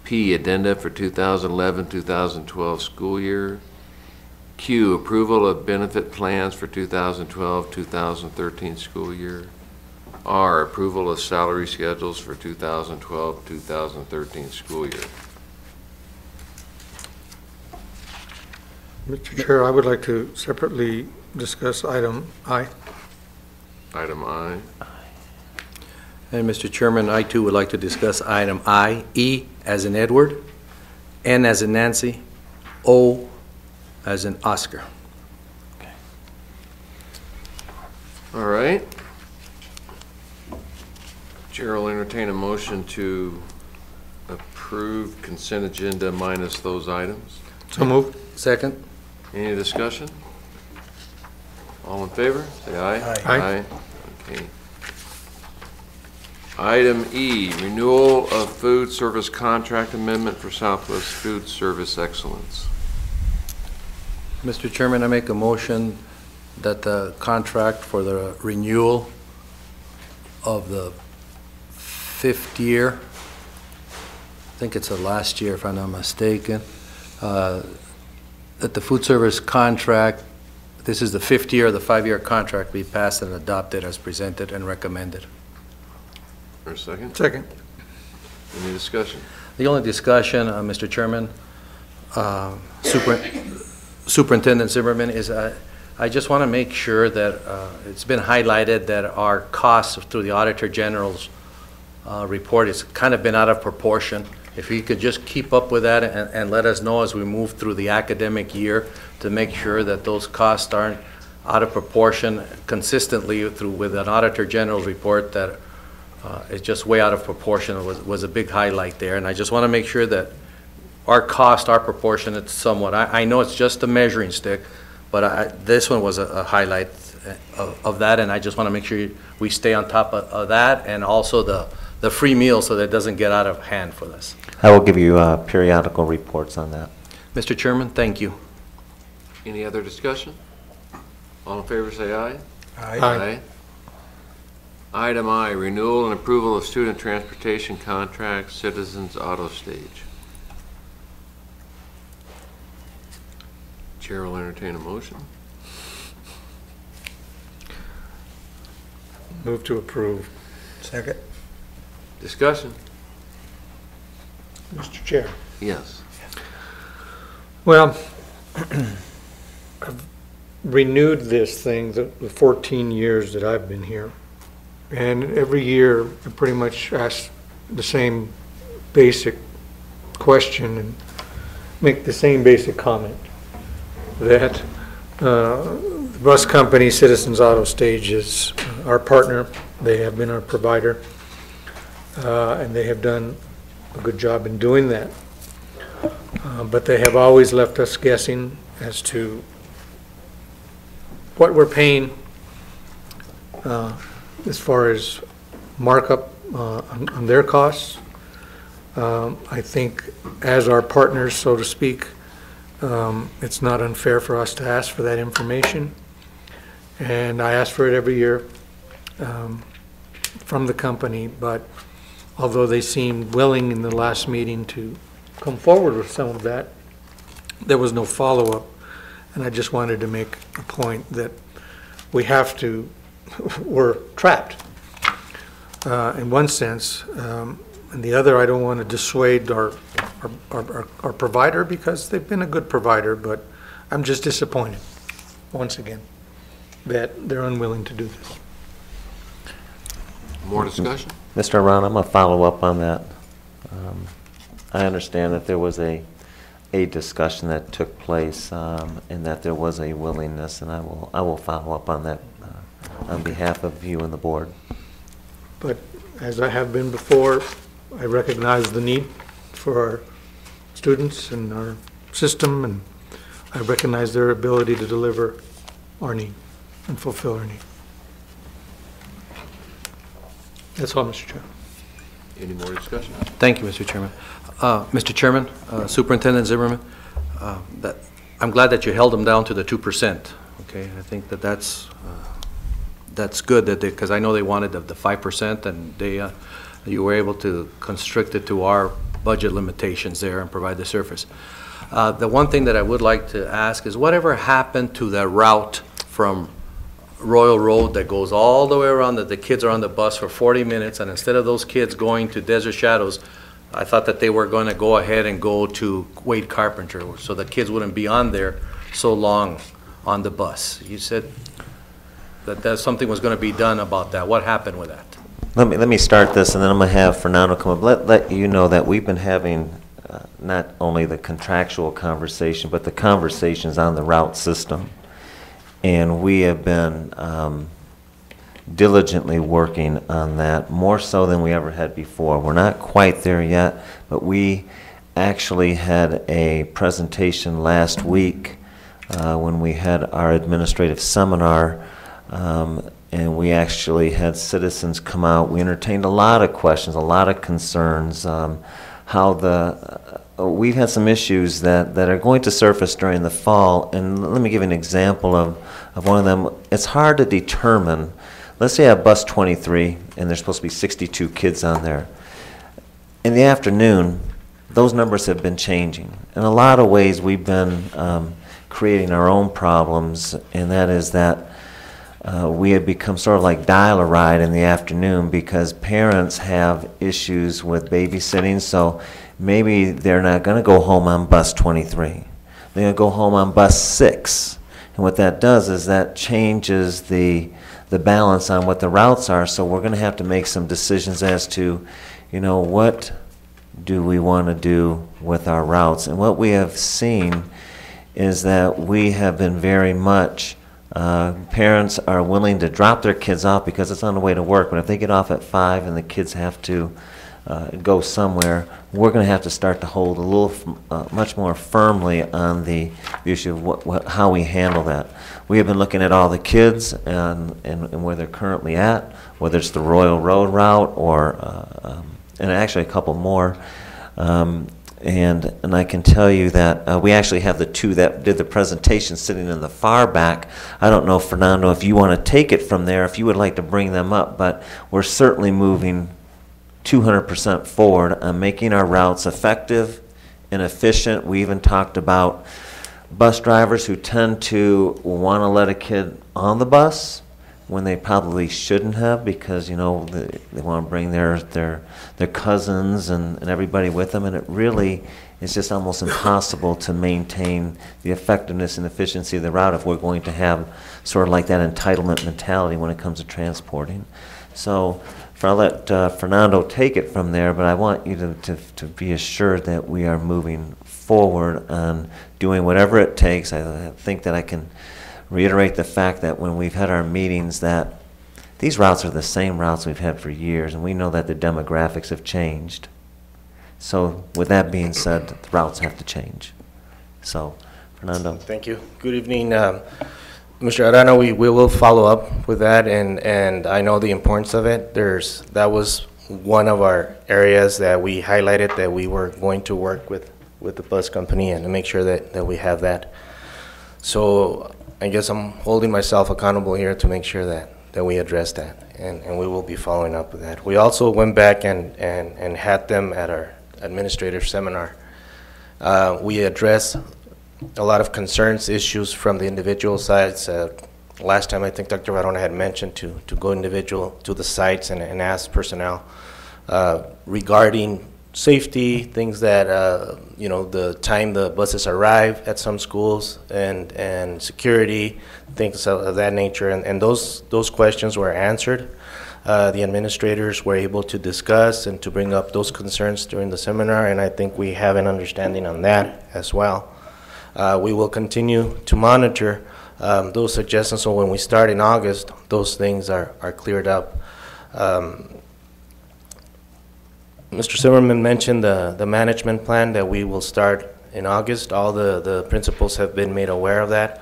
P, addenda for 2011-2012 school year. Q, approval of benefit plans for 2012-2013 school year. R, approval of salary schedules for 2012-2013 school year. Mr. Chair, I would like to separately discuss item I. Item I. And Mr. Chairman, I too would like to discuss item I, E as in Edward, N as in Nancy, O as in Oscar. Okay. All right. Chair will entertain a motion to approve consent agenda minus those items. So moved. Second? Any discussion? All in favor, say aye. Aye. Okay. Item E, renewal of food service contract amendment for Southwest Food Service Excellence. Mr. Chairman, I make a motion that the contract for the renewal of the fifth year, I think it's the last year if I'm not mistaken, uh, that the food service contract, this is the fifth year of the five-year contract, be passed and adopted as presented and recommended. For a second, Second. any discussion? The only discussion, uh, Mr. Chairman, uh, Super- Superintendent Zimmerman, is uh, I just want to make sure that uh, it's been highlighted that our costs through the Auditor General's uh, report has kind of been out of proportion. If you could just keep up with that and and let us know as we move through the academic year to make sure that those costs aren't out of proportion consistently through with an Auditor General's report that uh, is just way out of proportion was, was a big highlight there. And I just want to make sure that our costs are proportionate somewhat. I, I know it's just a measuring stick, but I, this one was a, a highlight of, of that, and I just want to make sure we stay on top of, of that and also the, the free meal so that it doesn't get out of hand for us. I will give you uh, periodical reports on that. Mr. Chairman, thank you. Any other discussion? All in favor, say aye. Aye. Item I, renewal and approval of student transportation contract, Citizens Auto Stage. Chair will entertain a motion. Move to approve. Second. Discussion? Mr. Chair. Yes. Well, I've renewed this thing the the 14 years that I've been here. And every year, I pretty much ask the same basic question and make the same basic comment. That uh, The bus company, Citizens Auto Stage, is uh, our partner. They have been our provider, uh, and they have done a good job in doing that. Uh, But they have always left us guessing as to what we're paying uh, as far as markup uh, on on their costs. Um, I think as our partners, so to speak, um, it's not unfair for us to ask for that information. And I ask for it every year um, from the company, but although they seemed willing in the last meeting to come forward with some of that, there was no follow-up. And I just wanted to make a point that we have to, we're trapped uh, in one sense. Um, And the other, I don't want to dissuade our, our- our, our provider because they've been a good provider, but I'm just disappointed, once again, that they're unwilling to do this. More discussion? Mr. Ron, I'm going to follow up on that. Um, I understand that there was a, a discussion that took place um, and that there was a willingness, and I will, I will follow up on that uh, on behalf of you and the board. But as I have been before, I recognize the need for our students and our system, and I recognize their ability to deliver our need and fulfill our need. That's all, Mr. Chair. Any more discussion? Thank you, Mr. Chairman. Uh, Mr. Chairman, uh, Superintendent Zimmerman, uh, that, I'm glad that you held them down to the 2%, okay? I think that that's, uh, that's good, that because I know they wanted the the 5%, and they, uh, you were able to constrict it to our budget limitations there and provide the service. Uh, The one thing that I would like to ask is whatever happened to the route from Royal Road that goes all the way around, that the kids are on the bus for 40 minutes, and instead of those kids going to Desert Shadows, I thought that they were going to go ahead and go to Wade Carpenter, so the kids wouldn't be on there so long on the bus. You said that that something was going to be done about that. What happened with that? Let me, let me start this, and then I'm going to have Fernando come up. Let, let you know that we've been having uh, not only the contractual conversation, but the conversations on the route system. And we have been um, diligently working on that, more so than we ever had before. We're not quite there yet, but we actually had a presentation last week uh, when we had our administrative seminar, um, and we actually had citizens come out. We entertained a lot of questions, a lot of concerns. Um, how the we've had some issues that, that are going to surface during the fall, and let me give you an example of, of one of them. It's hard to determine. Let's say I have bus 23, and there's supposed to be 62 kids on there. In the afternoon, those numbers have been changing. In a lot of ways, we've been um, creating our own problems, and that is that uh, we have become sort of like dial a ride in the afternoon because parents have issues with babysitting, so maybe they're not going to go home on bus 23. They're going to go home on bus 6. And what that does is that changes the, the balance on what the routes are, so we're going to have to make some decisions as to, you know, what do we want to do with our routes? And what we have seen is that we have been very much, uh, parents are willing to drop their kids off because it's on the way to work, but if they get off at five and the kids have to uh, go somewhere, we're going to have to start to hold a little, uh, much more firmly on the issue of what, what, how we handle that. We have been looking at all the kids and, and, and where they're currently at, whether it's the Royal Road route or, uh, um, and actually a couple more. Um, and, and I can tell you that uh, we actually have the two that did the presentation sitting in the far back. I don't know, Fernando, if you want to take it from there, if you would like to bring them up, but we're certainly moving 200% forward on making our routes effective and efficient. We even talked about bus drivers who tend to want to let a kid on the bus when they probably shouldn't have because you know they, they want to bring their their their cousins and, and everybody with them and it really is just almost impossible to maintain the effectiveness and efficiency of the route if we're going to have sort of like that entitlement mentality when it comes to transporting so I'll let uh, Fernando take it from there, but I want you to, to, to be assured that we are moving forward on doing whatever it takes. I, think that I can reiterate the fact that when we've had our meetings that these routes are the same routes we've had for years, and we know that the demographics have changed. So with that being said, the routes have to change. So, Fernando? Thank you. Good evening. Um, Mr. Arana, we, we will follow up with that, and, and I know the importance of it. There's, that was one of our areas that we highlighted that we were going to work with, with the bus company and to make sure that, that we have that. So I guess I'm holding myself accountable here to make sure that, that we address that, and, and we will be following up with that. We also went back and, and, and had them at our administrative seminar. Uh, we addressed a lot of concerns, issues from the individual sides. Uh, Last time, I think Dr. Varona had mentioned to, to go individual to the sites and, and ask personnel uh, regarding safety, things that, uh, you know, the time the buses arrive at some schools, and, and security, things of of that nature. And, and those, those questions were answered. Uh, The administrators were able to discuss and to bring up those concerns during the seminar, and I think we have an understanding on that as well. Uh, We will continue to monitor um, those suggestions, so when we start in August, those things are, are cleared up. Um, Mr. Zimmerman mentioned the, the management plan that we will start in August. All the, the principals have been made aware of that.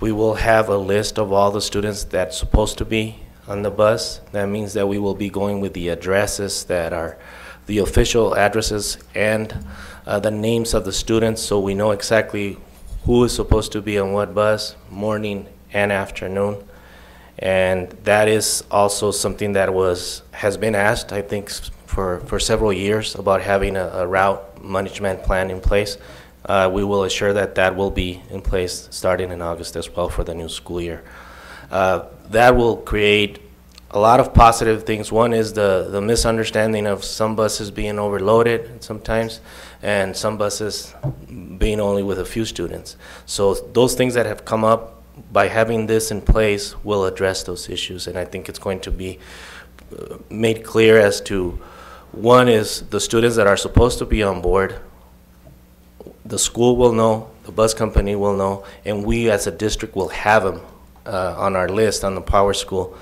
We will have a list of all the students that's supposed to be on the bus. That means that we will be going with the addresses that are the official addresses and uh, the names of the students, so we know exactly who is supposed to be on what bus, morning and afternoon. And that is also something that was, has been asked, I think, for, for several years about having a, a route management plan in place. Uh, we will assure that that will be in place starting in August as well for the new school year. Uh, that will create a lot of positive things. One is the, the misunderstanding of some buses being overloaded sometimes, and some buses being only with a few students. So those things that have come up by having this in place will address those issues, and I think it's going to be uh, made clear as to, one is the students that are supposed to be on board, the school will know, the bus company will know, and we as a district will have them uh, on our list on the Power School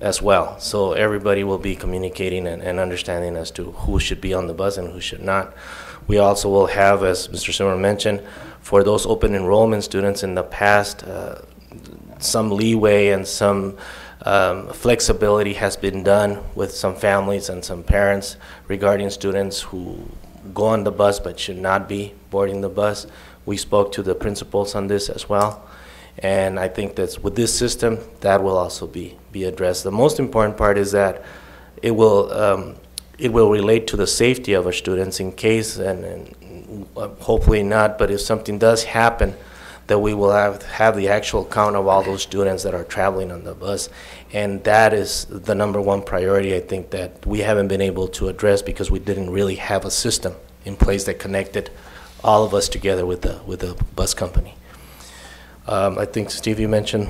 as well. So everybody will be communicating and, and understanding as to who should be on the bus and who should not. We also will have, as Mr. Zimmer mentioned, for those open enrollment students in the past, uh, some leeway and some um, flexibility has been done with some families and some parents regarding students who go on the bus but should not be boarding the bus. We spoke to the principals on this as well. And I think that with this system, that will also be, be addressed. The most important part is that it will, um, it will relate to the safety of our students in case, and, and hopefully not, but if something does happen, that we will have, have the actual count of all those students that are traveling on the bus. And that is the number one priority, I think, that we haven't been able to address because we didn't really have a system in place that connected all of us together with the, with the bus company. Um, I think, Steve, you mentioned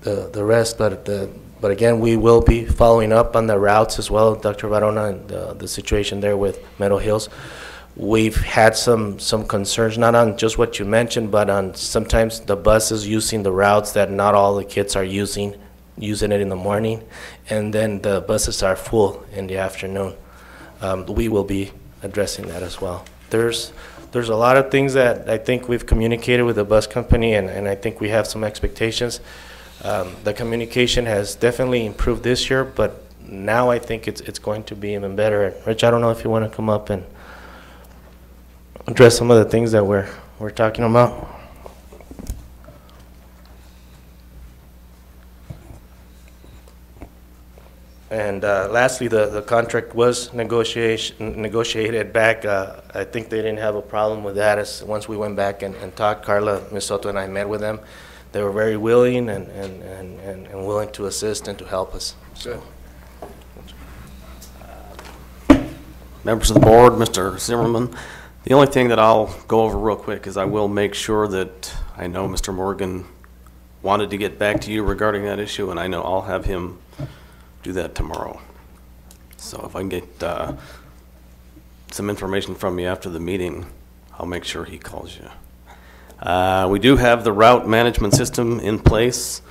the, the rest, but the, but again, we will be following up on the routes as well, Dr. Varona, and the, the situation there with Meadow Hills. We've had some, some concerns, not on just what you mentioned, but on sometimes the buses using the routes that not all the kids are using, using it in the morning, and then the buses are full in the afternoon. Um, we will be addressing that as well. There's, there's a lot of things that I think we've communicated with the bus company, and, and I think we have some expectations. Um, the communication has definitely improved this year, but now I think it's, it's going to be even better. Rich, I don't know if you want to come up and address some of the things that we're, we're talking about. And uh, lastly, the, the contract was negotiation, negotiated back. Uh, I think they didn't have a problem with that as, once we went back and, and talked, Carla, Ms. Soto and I met with them. They were very willing and, and, and, and and willing to assist and to help us, so. members of the board, Mr. Zimmerman. The only thing that I'll go over real quick is I will make sure that, I know Mr. Morgan wanted to get back to you regarding that issue, and I know I'll have him do that tomorrow. So if I can get uh, some information from you after the meeting, I'll make sure he calls you. Uh, We do have the route management system in place.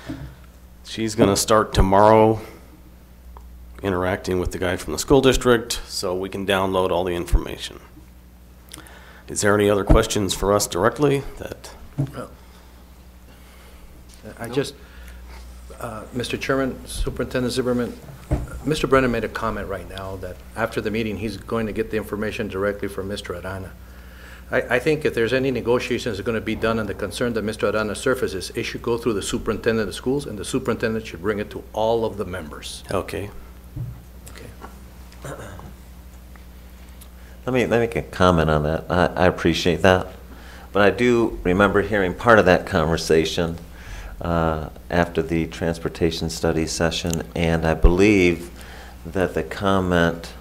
She's going to start tomorrow interacting with the guy from the school district, so we can download all the information. Is there any other questions for us directly that, I just, uh, Mr. Chairman, Superintendent Zimmerman, Mr. Brennan made a comment right now that after the meeting, he's going to get the information directly from Mr. Arana. I, I think if there's any negotiations that are going to be done on the concern that Mr. Arana surfaces, it should go through the superintendent of schools, and the superintendent should bring it to all of the members. okay, Let me, let me make a comment on that. I, I appreciate that. But I do remember hearing part of that conversation uh, after the transportation study session, and I believe that the comment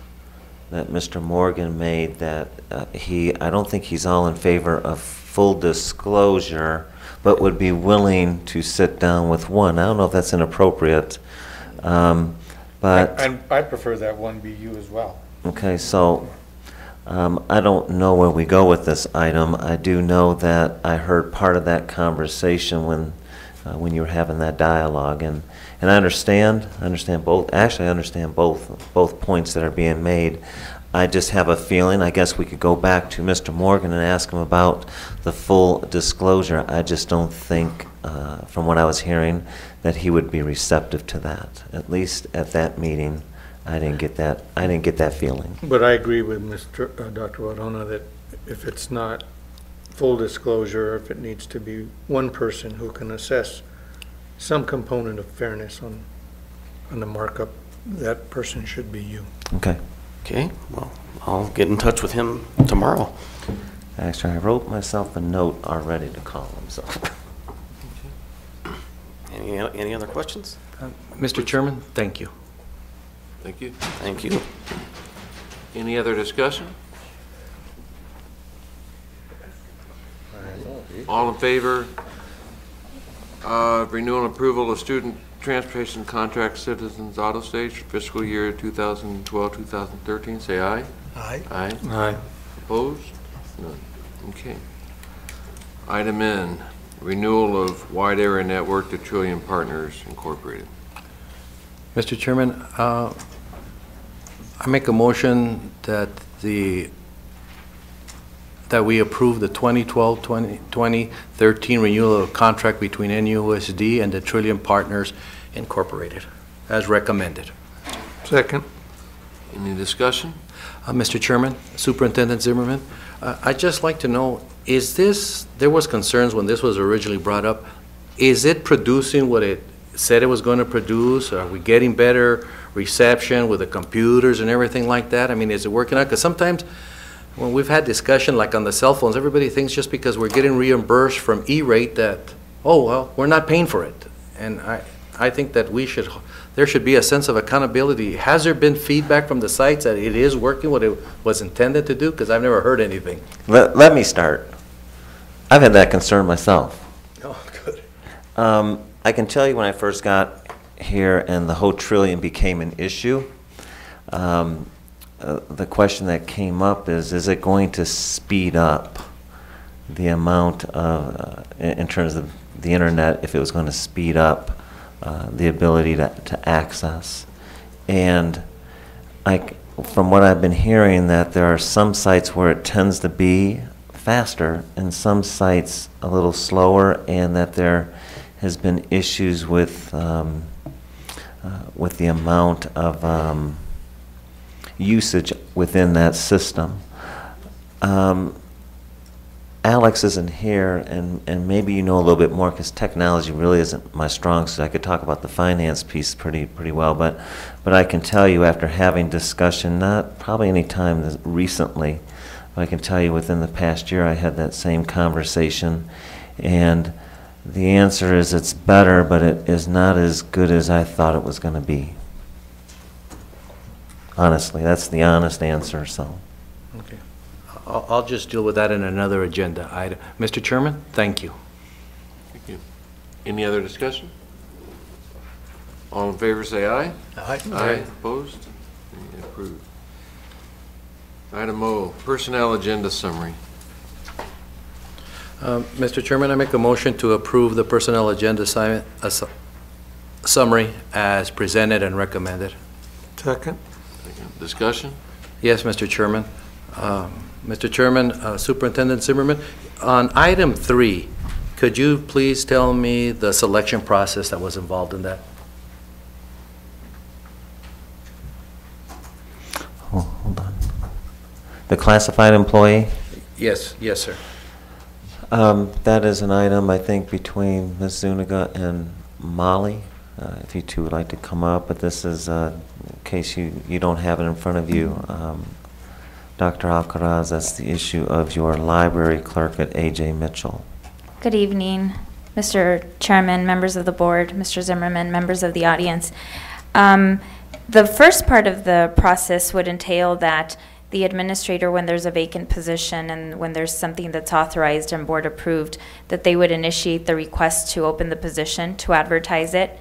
that Mr. Morgan made that uh, he, I don't think he's all in favor of full disclosure, but would be willing to sit down with one. I don't know if that's inappropriate, um, but. And I prefer that one be you as well. Okay, so um, I don't know where we go with this item. I do know that I heard part of that conversation when, uh, when you were having that dialogue, and, and I understand, I understand both, actually, I understand both, both points that are being made. I just have a feeling, I guess we could go back to Mr. Morgan and ask him about the full disclosure. I just don't think, uh, from what I was hearing, that he would be receptive to that. At least at that meeting, I didn't get that, I didn't get that feeling. But I agree with Mr., uh, Dr. Wadona that if it's not full disclosure, if it needs to be one person who can assess some component of fairness on, on the markup, that person should be you. Okay. Okay, well, I'll get in touch with him tomorrow. Actually, I wrote myself a note already to call him, so. Any, any other questions? Uh, Mr. Chairman, thank you. Thank you. Thank you. Any other discussion? All in favor of renewal and approval of student transportation contract Citizens Auto Stage fiscal year 2012, 2013, say aye. Aye. Aye. Aye. Opposed? None. Okay. Item N, renewal of wide area network to Trillium Partners Incorporated. Mr. Chairman, uh, I make a motion that the, that we approve the 2012-2013 renewal of contract between NUSD and the Trillium Partners Incorporated, as recommended. Second? Any discussion? Uh, Mr. Chairman, Superintendent Zimmerman, uh, I'd just like to know, is this, there was concerns when this was originally brought up, is it producing what it said it was going to produce? Are we getting better reception with the computers and everything like that? I mean, is it working out? Because sometimes when we've had discussion, like on the cell phones, everybody thinks just because we're getting reimbursed from E-rate that, oh, well, we're not paying for it. And I, I think that we should, there should be a sense of accountability. Has there been feedback from the sites that it is working what it was intended to do? Because I've never heard anything. Let, let me start. I've had that concern myself. Oh, good. Um, I can tell you when I first got here and the whole Trillium became an issue, um, uh, the question that came up is, is it going to speed up the amount of, uh, in, terms of the internet, if it was going to speed up uh, the ability to, to access? And I, from what I've been hearing, that there are some sites where it tends to be faster and some sites a little slower, and that there has been issues with um, uh, with the amount of um, usage within that system. Um, Alex isn't here, and, and maybe you know a little bit more because technology really isn't my strong suit. I could talk about the finance piece pretty pretty well, but but I can tell you after having discussion, not probably any time recently, but I can tell you within the past year I had that same conversation, and the answer is it's better, but it is not as good as I thought it was going to be. Honestly, that's the honest answer. So. Okay. I'll, I'll just deal with that in another agenda item. Mr. Chairman, thank you. Thank you. Any other discussion? All in favor, say aye. Aye. Opposed? Any Approved. Item O, personnel agenda summary. Um, Mr. Chairman, I make a motion to approve the personnel agenda assi- assi- summary as presented and recommended. Second? Discussion? Yes, Mr. Chairman. Um, Mr. Chairman, uh, Superintendent Zimmerman, on item three, could you please tell me the selection process that was involved in that? Oh, hold on. The classified employee, Yes, yes, sir. um, that is an item, I think, between Ms. Zuniga and Molly, uh, if you two would like to come up, but this is, uh, in case you, you don't have it in front of you, um, Dr. Alcaraz, that's the issue of your library clerk at A.J. Mitchell. Good evening, Mr. Chairman, members of the board, Mr. Zimmerman, members of the audience. Um, The first part of the process would entail that the administrator, when there's a vacant position and when there's something that's authorized and board approved, that they would initiate the request to open the position, to advertise it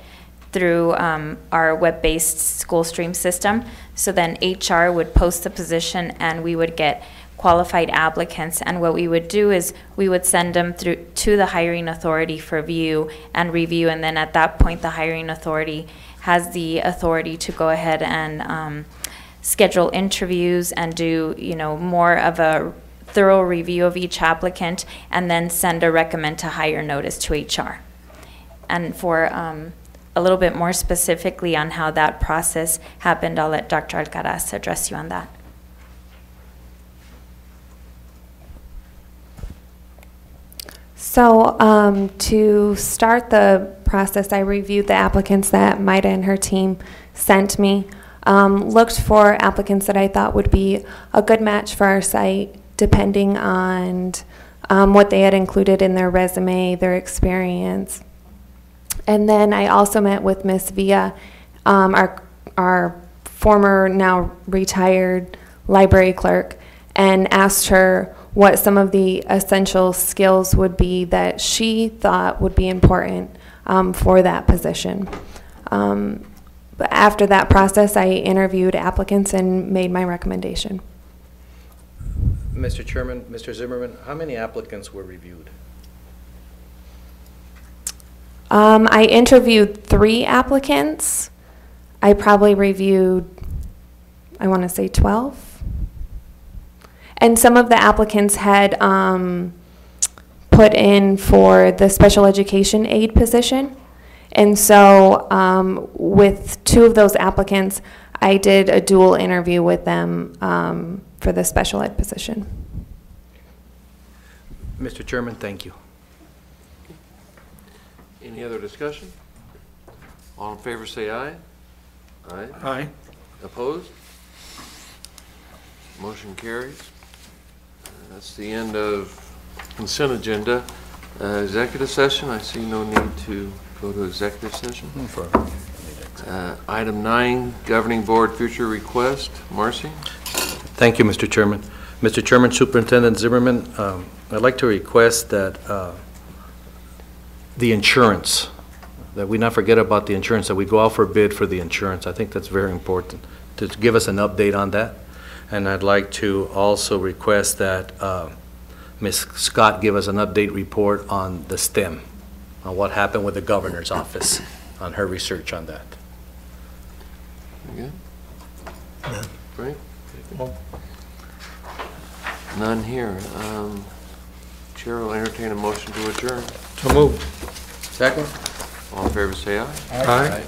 through um, our web-based school stream system. So then HR would post the position and we would get qualified applicants. And what we would do is we would send them through to the hiring authority for view and review. And then at that point, the hiring authority has the authority to go ahead and um, schedule interviews and do, you know, more of a thorough review of each applicant and then send a recommend to hire notice to HR. And for um, a little bit more specifically on how that process happened, I'll let Dr. Alcaraz address you on that. So, um, to start the process, I reviewed the applicants that Maida and her team sent me. Um, looked for applicants that I thought would be a good match for our site, depending on um, what they had included in their resume, their experience. And then I also met with Miss Villa, um, our our former now retired library clerk, and asked her what some of the essential skills would be that she thought would be important um, for that position. Um, but after that process, I interviewed applicants and made my recommendation. Mr. Chairman, Mr. Zimmerman, how many applicants were reviewed? Um, I interviewed three applicants. I probably reviewed, I want to say 12. And some of the applicants had um, put in for the special education aid position. And so um, with two of those applicants, I did a dual interview with them um, for the special ed position. Mr. Chairman, thank you. Any other discussion? All in favor, say aye. Aye. Aye. Opposed? Motion carries. Uh, That's the end of consent agenda. Uh, Executive session, I see no need to go to executive session. Uh, Item nine, governing board future request. Marcy? Thank you, Mr. Chairman. Mr. Chairman, Superintendent Zimmerman, um, I'd like to request that uh, the insurance, that we not forget about the insurance, that we go out for a bid for the insurance. I think that's very important, to give us an update on that. And I'd like to also request that uh, Ms. Scott give us an update report on the STEM, on what happened with the governor's office, on her research on that. You good? Frank? None here. Um, Chair will entertain a motion to adjourn. So moved. Second? All in favor, say aye. Aye.